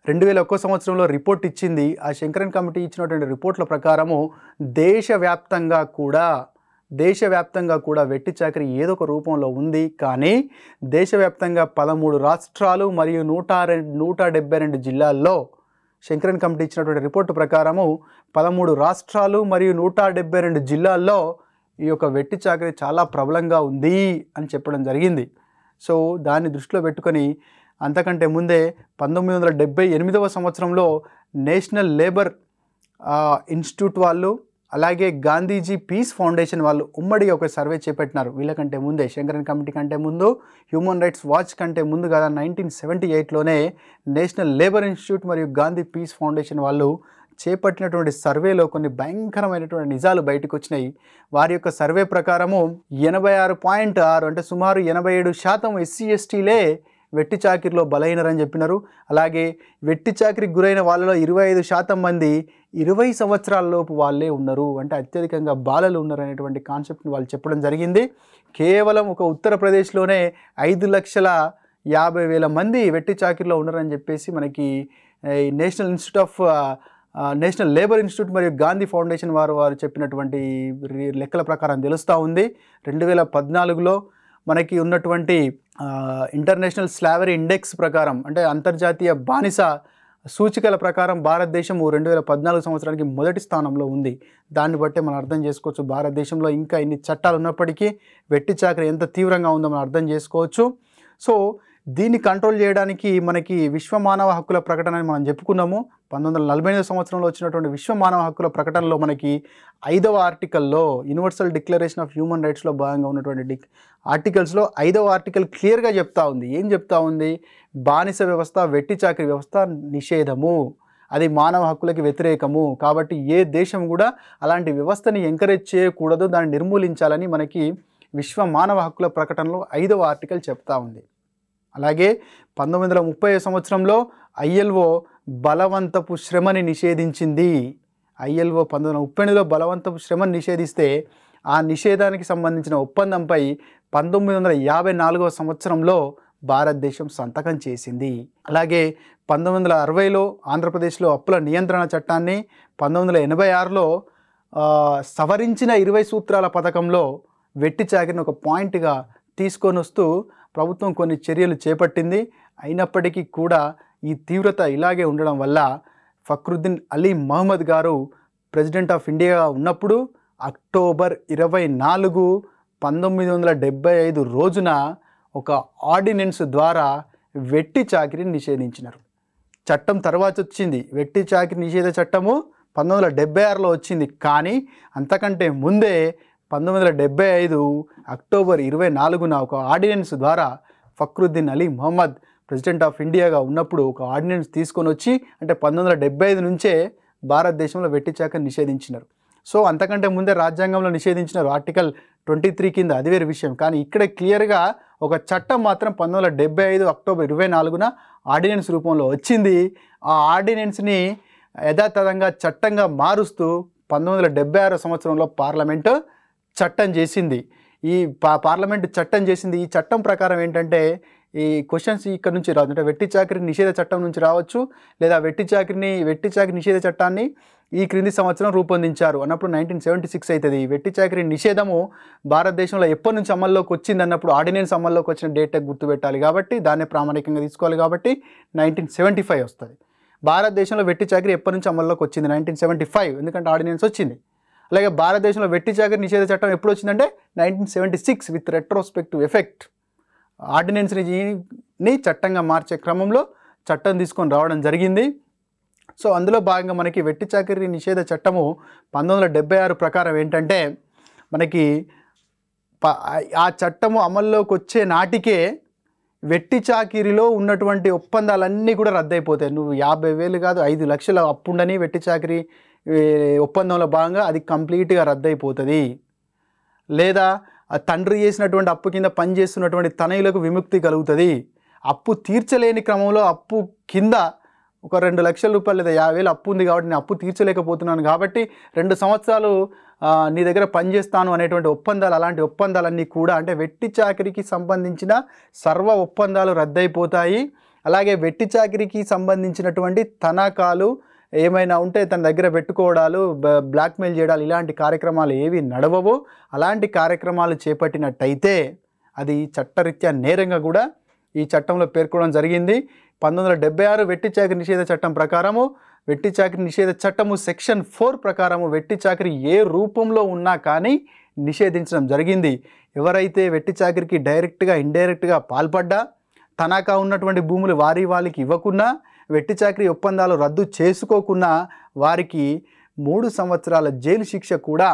రెండు వేల ఒక్కో సంవత్సరంలో రిపోర్ట్ ఇచ్చింది. ఆ శంకరన్ కమిటీ ఇచ్చినటువంటి రిపోర్ట్ల ప్రకారము దేశవ్యాప్తంగా కూడా దేశవ్యాప్తంగా కూడా వెట్టి చాకరీ ఏదో ఒక రూపంలో ఉంది. కానీ దేశవ్యాప్తంగా పదమూడు రాష్ట్రాలు మరియు నూట రెండు నూట డెబ్బై రెండు జిల్లాల్లో శంకరన్ కమిటీ ఇచ్చినటువంటి రిపోర్టు ప్రకారము పదమూడు రాష్ట్రాలు మరియు నూట డెబ్బై రెండు జిల్లాల్లో ఈ యొక్క వెట్టి చాకరీ చాలా ప్రబలంగా ఉంది అని చెప్పడం జరిగింది. సో దాన్ని దృష్టిలో పెట్టుకొని అంతకంటే ముందే పంతొమ్మిది వందల డెబ్బై ఎనిమిదవ సంవత్సరంలో నేషనల్ లేబర్ ఇన్స్టిట్యూట్ వాళ్ళు అలాగే గాంధీజీ పీస్ ఫౌండేషన్ వాళ్ళు ఉమ్మడిగా ఒక సర్వే చేపట్టినారు. వీళ్ళకంటే ముందే శంకరన్ కమిటీ కంటే ముందు హ్యూమన్ రైట్స్ వాచ్ కంటే ముందు కదా నైన్టీన్ సెవెంటీ ఎయిట్లోనే నేషనల్ లేబర్ ఇన్స్టిట్యూట్ మరియు గాంధీ పీస్ ఫౌండేషన్ వాళ్ళు చేపట్టినటువంటి సర్వేలో కొన్ని భయంకరమైనటువంటి నిజాలు బయటకు వచ్చినాయి వారి యొక్క సర్వే ప్రకారము ఎనభై ఆరు పాయింట్ ఆరు అంటే సుమారు ఎనభై ఏడు శాతం ఎస్సీ ఎస్టీలే వెట్టి చాకిరిలో బలైనరని చెప్పినారు. అలాగే వెట్టి చాకిరికి గురైన వాళ్ళలో ఇరవై ఐదు శాతం మంది ఇరవై సంవత్సరాలలోపు వాళ్ళే ఉన్నారు. అంటే అత్యధికంగా బాలలు ఉన్నారు అనేటువంటి కాన్సెప్ట్ని వాళ్ళు చెప్పడం జరిగింది. కేవలం ఒక ఉత్తరప్రదేశ్లోనే ఐదు లక్షల యాభై వేల మంది వెట్టి చాకిరిలో ఉన్నారని చెప్పేసి మనకి ఈ national institute of national labour institute మరియు గాంధీ ఫౌండేషన్ వారు వారు చెప్పినటువంటి లెక్కల ప్రకారం తెలుస్తూ ఉంది. రెండు వేల పద్నాలుగులో మనకి ఉన్నటువంటి ఇంటర్నేషనల్ స్లావరీ ఇండెక్స్ ప్రకారం అంటే అంతర్జాతీయ బానిస సూచికల ప్రకారం భారతదేశం రెండు వేల పద్నాలుగు సంవత్సరానికి మొదటి స్థానంలో ఉంది. దాన్ని బట్టే మనం అర్థం చేసుకోవచ్చు. భారతదేశంలో ఇంకా ఇన్ని చట్టాలు ఉన్నప్పటికీ వెట్టి చాకరి ఎంత తీవ్రంగా ఉందో మనం అర్థం చేసుకోవచ్చు. సో దీన్ని కంట్రోల్ చేయడానికి మనకి విశ్వ మానవ హక్కుల ప్రకటన అని మనం చెప్పుకున్నాము. పంతొమ్మిది వందల నలభై ఎనిమిది సంవత్సరంలో వచ్చినటువంటి విశ్వ మానవ హక్కుల ప్రకటనలో మనకి ఐదవ ఆర్టికల్లో యూనివర్సల్ డిక్లరేషన్ ఆఫ్ హ్యూమన్ రైట్స్లో భాగంగా ఉన్నటువంటి డిక్ ఆర్టికల్స్లో ఐదవ ఆర్టికల్ క్లియర్గా చెప్తా ఉంది. ఏం చెప్తా ఉంది? బానిస వ్యవస్థ వెట్టి చాకరీ వ్యవస్థ నిషేధము. అది మానవ హక్కులకి వ్యతిరేకము. కాబట్టి ఏ దేశం కూడా అలాంటి వ్యవస్థని ఎంకరేజ్ చేయకూడదు. దాన్ని నిర్మూలించాలని మనకి విశ్వ మానవ హక్కుల ప్రకటనలో ఐదవ ఆర్టికల్ చెప్తా ఉంది. అలాగే పంతొమ్మిది వందల ముప్పై సంవత్సరంలో ఐఎల్ఓ బలవంతపు శ్రమని నిషేధించింది. ఐఎల్ఓ పంతొమ్మిది వందల ముప్పై ఎనిమిదిలో బలవంతపు శ్రమని నిషేధిస్తే ఆ నిషేధానికి సంబంధించిన ఒప్పందంపై పంతొమ్మిది వందల యాభై నాలుగవ సంవత్సరంలో భారతదేశం సంతకం చేసింది. అలాగే పంతొమ్మిది వందల అరవైలో ఆంధ్రప్రదేశ్లో అప్పుల నియంత్రణ చట్టాన్ని పంతొమ్మిది వందల ఎనభై ఆరులో సవరించిన ఇరవై సూత్రాల పథకంలో వెట్టి చాకిన ఒక పాయింట్గా తీసుకొని వస్తూ ప్రభుత్వం కొన్ని చర్యలు చేపట్టింది. అయినప్పటికీ కూడా ఈ తీవ్రత ఇలాగే ఉండడం వల్ల ఫక్రుద్దీన్ అలీ మహమ్మద్ గారు ప్రెసిడెంట్ ఆఫ్ ఇండియా ఉన్నప్పుడు అక్టోబర్ ఇరవై నాలుగు పంతొమ్మిది వందల డెబ్బై ఐదు రోజున ఒక ఆర్డినెన్స్ ద్వారా వెట్టి చాకిరిని నిషేధించినారు. చట్టం తర్వాత వచ్చింది. వెట్టి చాకిరి నిషేధ చట్టము పంతొమ్మిది వందల డెబ్బై ఆరులో వచ్చింది. కానీ అంతకంటే ముందే పంతొమ్మిది వందల డెబ్బై ఐదు అక్టోబర్ ఇరవై నాలుగున ఒక ఆర్డినెన్స్ ద్వారా ఫక్రుద్దీన్ అలీ మహమ్మద్ ప్రెసిడెంట్ ఆఫ్ ఇండియాగా ఉన్నప్పుడు ఒక ఆర్డినెన్స్ తీసుకొని వచ్చి అంటే పంతొమ్మిది వందల ఐదు నుంచే భారతదేశంలో వెట్టిచాక నిషేధించినారు. సో అంతకంటే ముందే రాజ్యాంగంలో నిషేధించినారు ఆర్టికల్ ట్వంటీ త్రీ కింద అది వేరే విషయం. కానీ ఇక్కడ క్లియర్గా ఒక చట్టం మాత్రం పంతొమ్మిది వందల ఐదు అక్టోబర్ ఇరవై నాలుగున ఆర్డినెన్స్ రూపంలో వచ్చింది. ఆ ఆర్డినెన్స్ని యథాతథంగా చట్టంగా మారుస్తూ పంతొమ్మిది వందల డెబ్బై ఆరో సంవత్సరంలో పార్లమెంటు చట్టం చేసింది. ఈ పా పార్లమెంట్ చట్టం చేసింది. ఈ చట్టం ప్రకారం ఏంటంటే ఈ క్వశ్చన్స్ ఇక్కడ నుంచి రావచ్చు. అంటే వెట్టి చాకరీ నిషేధ చట్టం నుంచి రావచ్చు. లేదా వెట్టి చాకరిని వెట్టి చాకరీ నిషేధ చట్టాన్ని ఈ క్రింది సంవత్సరం రూపొందించారు. అన్నప్పుడు నైన్టీన్ సెవెంటీ సిక్స్ అవుతుంది ఈ వెట్టి చాకరీ నిషేధము భారతదేశంలో ఎప్పటి నుంచి అమల్లోకి వచ్చింది అన్నప్పుడు ఆర్డినెన్స్ అమల్లోకి వచ్చిన డేట్ గుర్తుపెట్టాలి కాబట్టి దాన్నే ప్రామాణికంగా తీసుకోవాలి కాబట్టి నైన్టీన్ సెవెంటీ ఫైవ్ వస్తుంది. భారతదేశంలో వెట్టి చాకరీ ఎప్పటి నుంచి అమల్లోకి వచ్చింది? Nineteen seventy five. ఎందుకంటే ఆర్డినెన్స్ వచ్చింది. అలాగే భారతదేశంలో వెట్టి చాకరీ నిషేధ చట్టం ఎప్పుడు వచ్చిందంటే nineteen seventy six with retrospective effect ఆర్డినెన్స్ని చట్టంగా మార్చే క్రమంలో చట్టం తీసుకొని రావడం జరిగింది. సో అందులో భాగంగా మనకి వెట్టి చాకరీ నిషేధ చట్టము పంతొమ్మిది వందల డెబ్బై ఆరు ప్రకారం ఏంటంటే మనకి ఆ చట్టము అమల్లోకి వచ్చే నాటికే వెట్టి చాకిరిలో ఉన్నటువంటి ఒప్పందాలన్నీ కూడా రద్దయిపోతాయి. నువ్వు యాభై వేలు కాదు ఐదు లక్షల అప్పుండని వెట్టి చాకిరి ఒప్పందంలో భాగంగా అది కంప్లీట్గా రద్దయిపోతుంది. లేదా తండ్రి చేసినటువంటి అప్పు కింద పనిచేస్తున్నటువంటి తనయులకు విముక్తి కలుగుతుంది. అప్పు తీర్చలేని క్రమంలో అప్పు కింద ఒక రెండు లక్షల రూపాయలు లేదా యాభై వేలు అప్పు ఉంది కాబట్టి నేను అప్పు తీర్చలేకపోతున్నాను కాబట్టి రెండు సంవత్సరాలు నీ దగ్గర పనిచేస్తాను అనేటువంటి ఒప్పందాలు అలాంటి ఒప్పందాలన్నీ కూడా అంటే వెట్టి చాకరికి సంబంధించిన సర్వ ఒప్పందాలు రద్దయిపోతాయి. అలాగే వెట్టి చాకరికి సంబంధించినటువంటి తనఖాలు ఏమైనా ఉంటే తన దగ్గర పెట్టుకోవడాలు బ్లాక్మెయిల్ చేయడాలు ఇలాంటి కార్యక్రమాలు ఏవి నడవవు అలాంటి కార్యక్రమాలు చేపట్టినట్టయితే అది చట్టరీత్యా నేరంగా కూడా ఈ చట్టంలో పేర్కొనడం జరిగింది. పంతొమ్మిది వందల డెబ్బై ఆరు వెట్టి చాకరి నిషేధ చట్టం ప్రకారము వెట్టి చాకరి నిషేధ చట్టము సెక్షన్ ఫోర్ ప్రకారము వెట్టి చాకరి ఏ రూపంలో ఉన్నా కానీ నిషేధించడం జరిగింది. ఎవరైతే వెట్టి చాకరికి డైరెక్ట్గా ఇండైరెక్ట్గా పాల్పడ్డా తనఖా ఉన్నటువంటి భూములు వారి వాళ్ళకి ఇవ్వకున్నా వెట్టి చాకరీ ఒప్పందాలు రద్దు చేసుకోకున్న వారికి మూడు సంవత్సరాల జైలు శిక్ష కూడా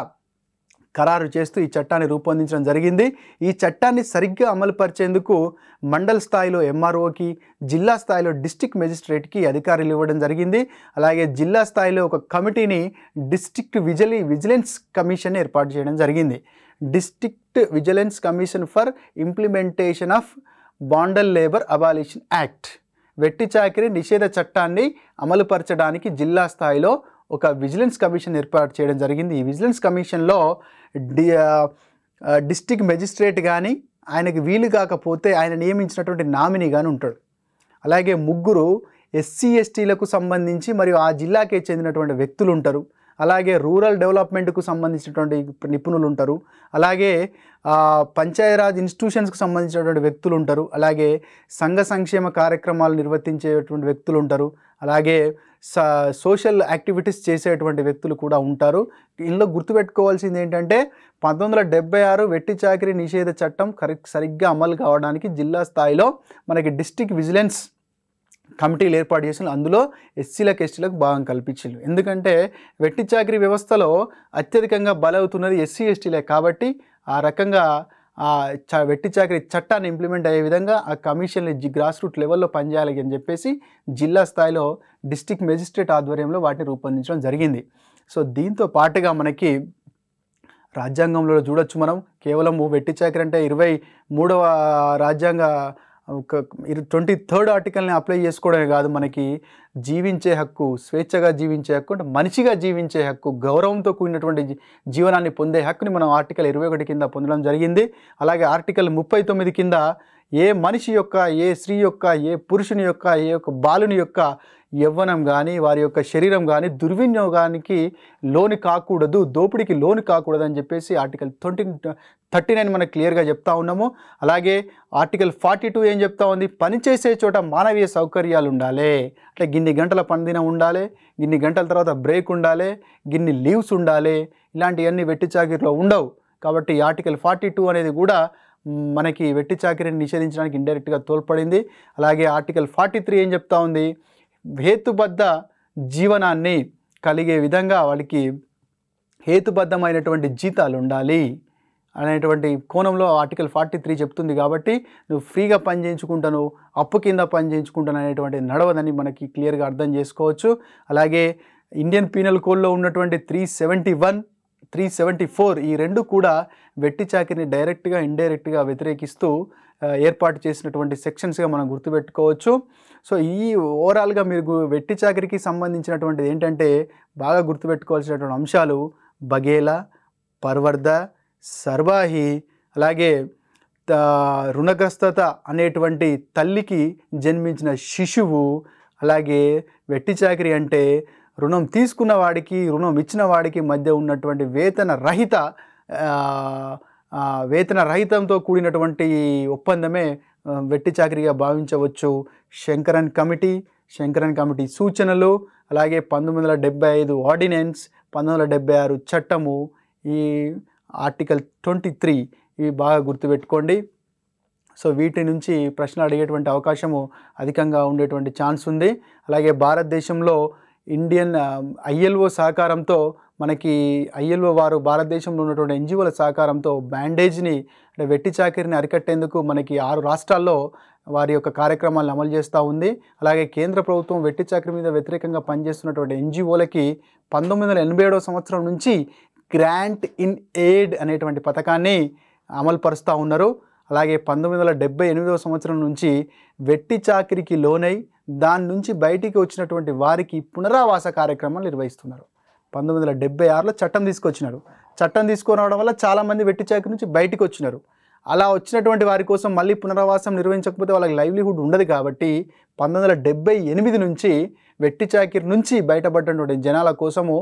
ఖరారు చేస్తూ ఈ చట్టాన్ని రూపొందించడం జరిగింది. ఈ చట్టాన్ని సరిగ్గా అమలుపరిచేందుకు మండల్ స్థాయిలో ఎంఆర్ఓకి జిల్లా స్థాయిలో డిస్టిక్ మెజిస్ట్రేట్కి అధికారులు ఇవ్వడం జరిగింది. అలాగే జిల్లా స్థాయిలో ఒక కమిటీని డిస్టిక్ట్ విజిలీ విజిలెన్స్ కమిషన్ ఏర్పాటు చేయడం జరిగింది. District vigilance commission for implementation of bonded labour abolition act. వెట్టి చాకిరీ నిషేధ చట్టాన్ని అమలుపరచడానికి జిల్లా స్థాయిలో ఒక విజిలెన్స్ కమిషన్ ఏర్పాటు చేయడం జరిగింది. ఈ విజిలెన్స్ కమిషన్లో డి డిస్టిక్ మెజిస్ట్రేట్ కానీ ఆయనకి వీలు కాకపోతే ఆయన నియమించినటువంటి నామినీ కానీ ఉంటాడు. అలాగే ముగ్గురు ఎస్సీ ఎస్టీలకు సంబంధించి మరియు ఆ జిల్లాకే చెందినటువంటి వ్యక్తులు ఉంటారు. అలాగే రూరల్ డెవలప్మెంట్కు సంబంధించినటువంటి నిపుణులు ఉంటారు అలాగే ఆ, పంచాయరాజ్ ఇన్స్టిట్యూషన్స్కి సంబంధించినటువంటి వ్యక్తులు ఉంటారు అలాగే సంఘ సంక్షేమ కార్యక్రమాలు నిర్వర్తించేటువంటి వ్యక్తులు ఉంటారు అలాగే స సోషల్ యాక్టివిటీస్ చేసేటువంటి వ్యక్తులు కూడా ఉంటారు. ఇందులో గుర్తుపెట్టుకోవాల్సింది ఏంటంటే పంతొమ్మిది వందల ఆరు వెట్టి చాకరీ నిషేధ చట్టం కరెక్ట్ సరిగ్గా అమలు కావడానికి జిల్లా స్థాయిలో మనకి డిస్టిక్ విజిలెన్స్ కమిటీలు ఏర్పాటు చేసిన అందులో ఎస్సీలకు ఎస్టీలకు భాగం కల్పించారు ఎందుకంటే వెట్టి చాకరీ వ్యవస్థలో అత్యధికంగా బలవుతున్నది ఎస్సీ ఎస్టీలే కాబట్టి ఆ రకంగా ఆ చ వెట్టి చాకరీ చట్టాన్ని ఇంప్లిమెంట్ అయ్యే విధంగా ఆ కమిషన్లు జి గ్రాస్ రూట్ లెవెల్లో పనిచేయాలి అని చెప్పేసి జిల్లా స్థాయిలో డిస్టిక్ మెజిస్ట్రేట్ ఆధ్వర్యంలో వాటిని రూపొందించడం జరిగింది. సో దీంతో పాటుగా మనకి రాజ్యాంగంలో చూడొచ్చు మనం. కేవలం వెట్టి చాకరీ అంటే ఇరవై మూడవ రాజ్యాంగ ట్వంటీ థర్డ్ ఆర్టికల్ని అప్లై చేసుకోవడమే కాదు మనకి జీవించే హక్కు స్వేచ్ఛగా జీవించే హక్కు అంటే మనిషిగా జీవించే హక్కు గౌరవంతో కూడినటువంటి జీవనాన్ని పొందే హక్కుని మనం ఆర్టికల్ ఇరవై ఒకటి కింద పొందడం జరిగింది. అలాగే ఆర్టికల్ ముప్పై తొమ్మిది కింద ఏ మనిషి యొక్క ఏ స్త్రీ యొక్క ఏ పురుషుని యొక్క ఏ యొక్క బాలుని యొక్క యవ్వనం కానీ వారి యొక్క శరీరం కానీ దుర్వినియోగానికి లోని కాకూడదు దోపిడీకి లోను కాకూడదు అని చెప్పేసి ఆర్టికల్ ట్వంటీ థర్టీ నైన్ మనకు క్లియర్గా చెప్తా ఉన్నాము. అలాగే ఆర్టికల్ ఫార్టీ టూ ఏం చెప్తా ఉంది? పనిచేసే చోట మానవీయ సౌకర్యాలు ఉండాలి. అంటే గిన్ని గంటల పనిదినం ఉండాలి గిన్ని గంటల తర్వాత బ్రేక్ ఉండాలి గిన్ని లీవ్స్ ఉండాలి ఇలాంటివన్నీ వెట్టి చాకిరిలో ఉండవు. కాబట్టి ఆర్టికల్ ఫార్టీ టూ అనేది కూడా మనకి వెట్టి చాకిరిని నిషేధించడానికి ఇండైరెక్ట్గా తోడ్పడింది. అలాగే ఆర్టికల్ ఫార్టీ త్రీ ఏం చెప్తా ఉంది? హేతుబద్ధ జీవనాన్ని కలిగే విధంగా వాళ్ళకి హేతుబద్ధమైనటువంటి జీతాలు ఉండాలి అనేటువంటి కోణంలో ఆర్టికల్ ఫార్టీ త్రీ చెప్తుంది కాబట్టి నువ్వు ఫ్రీగా పని చేయించుకుంటాను అప్పు కింద పని చేయించుకుంటాను అనేటువంటి నడవదని మనకి క్లియర్గా అర్థం చేసుకోవచ్చు. అలాగే ఇండియన్ పీనల్ కోడ్లో ఉన్నటువంటి three seventy one three seventy four ఈ రెండు కూడా వెట్టి చాకిరిని డైరెక్ట్గా ఇండైరెక్ట్గా వ్యతిరేకిస్తూ ఏర్పాటు చేసినటువంటి సెక్షన్స్గా మనం గుర్తుపెట్టుకోవచ్చు. సో ఈ ఓవరాల్గా మీరు వెట్టి చాకరికి సంబంధించినటువంటిది ఏంటంటే బాగా గుర్తుపెట్టుకోవాల్సినటువంటి అంశాలు బగేలా పర్వర్ద సర్వాహి అలాగే త- రుణగ్రస్తత అనేటువంటి తల్లికి జన్మించిన శిశువు అలాగే వెట్టి చాకరి అంటే రుణం తీసుకున్న వాడికి రుణం ఇచ్చిన వాడికి మధ్య ఉన్నటువంటి వేతన రహిత వేతన రహితంతో కూడినటువంటి ఒప్పందమే వెట్టి చాకరీగా భావించవచ్చు. శంకరన్ కమిటీ శంకరన్ కమిటీ సూచనలు అలాగే పంతొమ్మిది వందల డెబ్బై ఐదు ఆర్డినెన్స్ పంతొమ్మిది వందల డెబ్బై ఆరు చట్టము ఈ ఆర్టికల్ ట్వంటీ త్రీ ఇవి బాగా గుర్తుపెట్టుకోండి. సో వీటి నుంచి ప్రశ్నలు అడిగేటువంటి అవకాశము అధికంగా ఉండేటువంటి ఛాన్స్ ఉంది. అలాగే భారతదేశంలో ఇండియన్ ఐఎల్ఓ సహకారంతో మనకి ఐఎల్ఓ వారు భారతదేశంలో ఉన్నటువంటి ఎన్జిఓల సహకారంతో బ్యాండేజ్ని అంటే వెట్టి చాకిరిని అరికట్టేందుకు మనకి ఆరు రాష్ట్రాల్లో వారి యొక్క కార్యక్రమాలను అమలు చేస్తూ ఉంది. అలాగే కేంద్ర ప్రభుత్వం వెట్టి చాకిరి మీద వ్యతిరేకంగా పనిచేస్తున్నటువంటి ఎన్జిఓలకి పంతొమ్మిది వందల ఎనభై ఏడవ సంవత్సరం నుంచి గ్రాంట్ ఇన్ ఎయిడ్ అనేటువంటి పథకాన్ని అమలు పరుస్తూ ఉన్నారు. అలాగే పంతొమ్మిది వందల డెబ్బై ఎనిమిదవ సంవత్సరం నుంచి వెట్టి చాకిరికి లోనై దాని నుంచి బయటికి వచ్చినటువంటి వారికి పునరావాస కార్యక్రమాలు నిర్వహిస్తున్నారు. పంతొమ్మిది వందల డెబ్బై ఆరులో చట్టం తీసుకొచ్చినారు. చట్టం తీసుకొని రావడం వల్ల చాలామంది వెట్టిచాకి నుంచి బయటికి వచ్చినారు. అలా వచ్చినటువంటి వారి కోసం మళ్ళీ పునరావాసం నిర్వహించకపోతే వాళ్ళకి లైవ్లీహుడ్ ఉండదు కాబట్టి పంతొమ్మిది వందల డెబ్బై ఎనిమిది నుంచి వెట్టి చాకిరి నుంచి బయటపడినటువంటి జనాల కోసము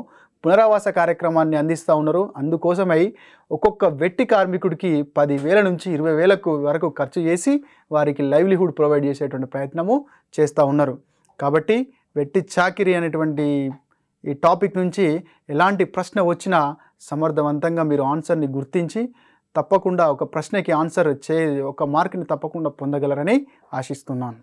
పునరావాస కార్యక్రమాన్ని అందిస్తూ ఉన్నారు. అందుకోసమై ఒక్కొక్క వెట్టి కార్మికుడికి పదివేల నుంచి ఇరవై వేలకు వరకు ఖర్చు చేసి వారికి లైవ్లీహుడ్ ప్రొవైడ్ చేసేటువంటి ప్రయత్నము చేస్తూ ఉన్నారు. కాబట్టి వెట్టి చాకిరి అనేటువంటి ఈ టాపిక్ నుంచి ఎలాంటి ప్రశ్న వచ్చినా సమర్థవంతంగా మీరు ఆన్సర్ని గుర్తించి తప్పకుండా ఒక ప్రశ్నకి ఆన్సర్ చే ఒక మార్క్ని తప్పకుండా పొందగలరని ఆశిస్తున్నాను.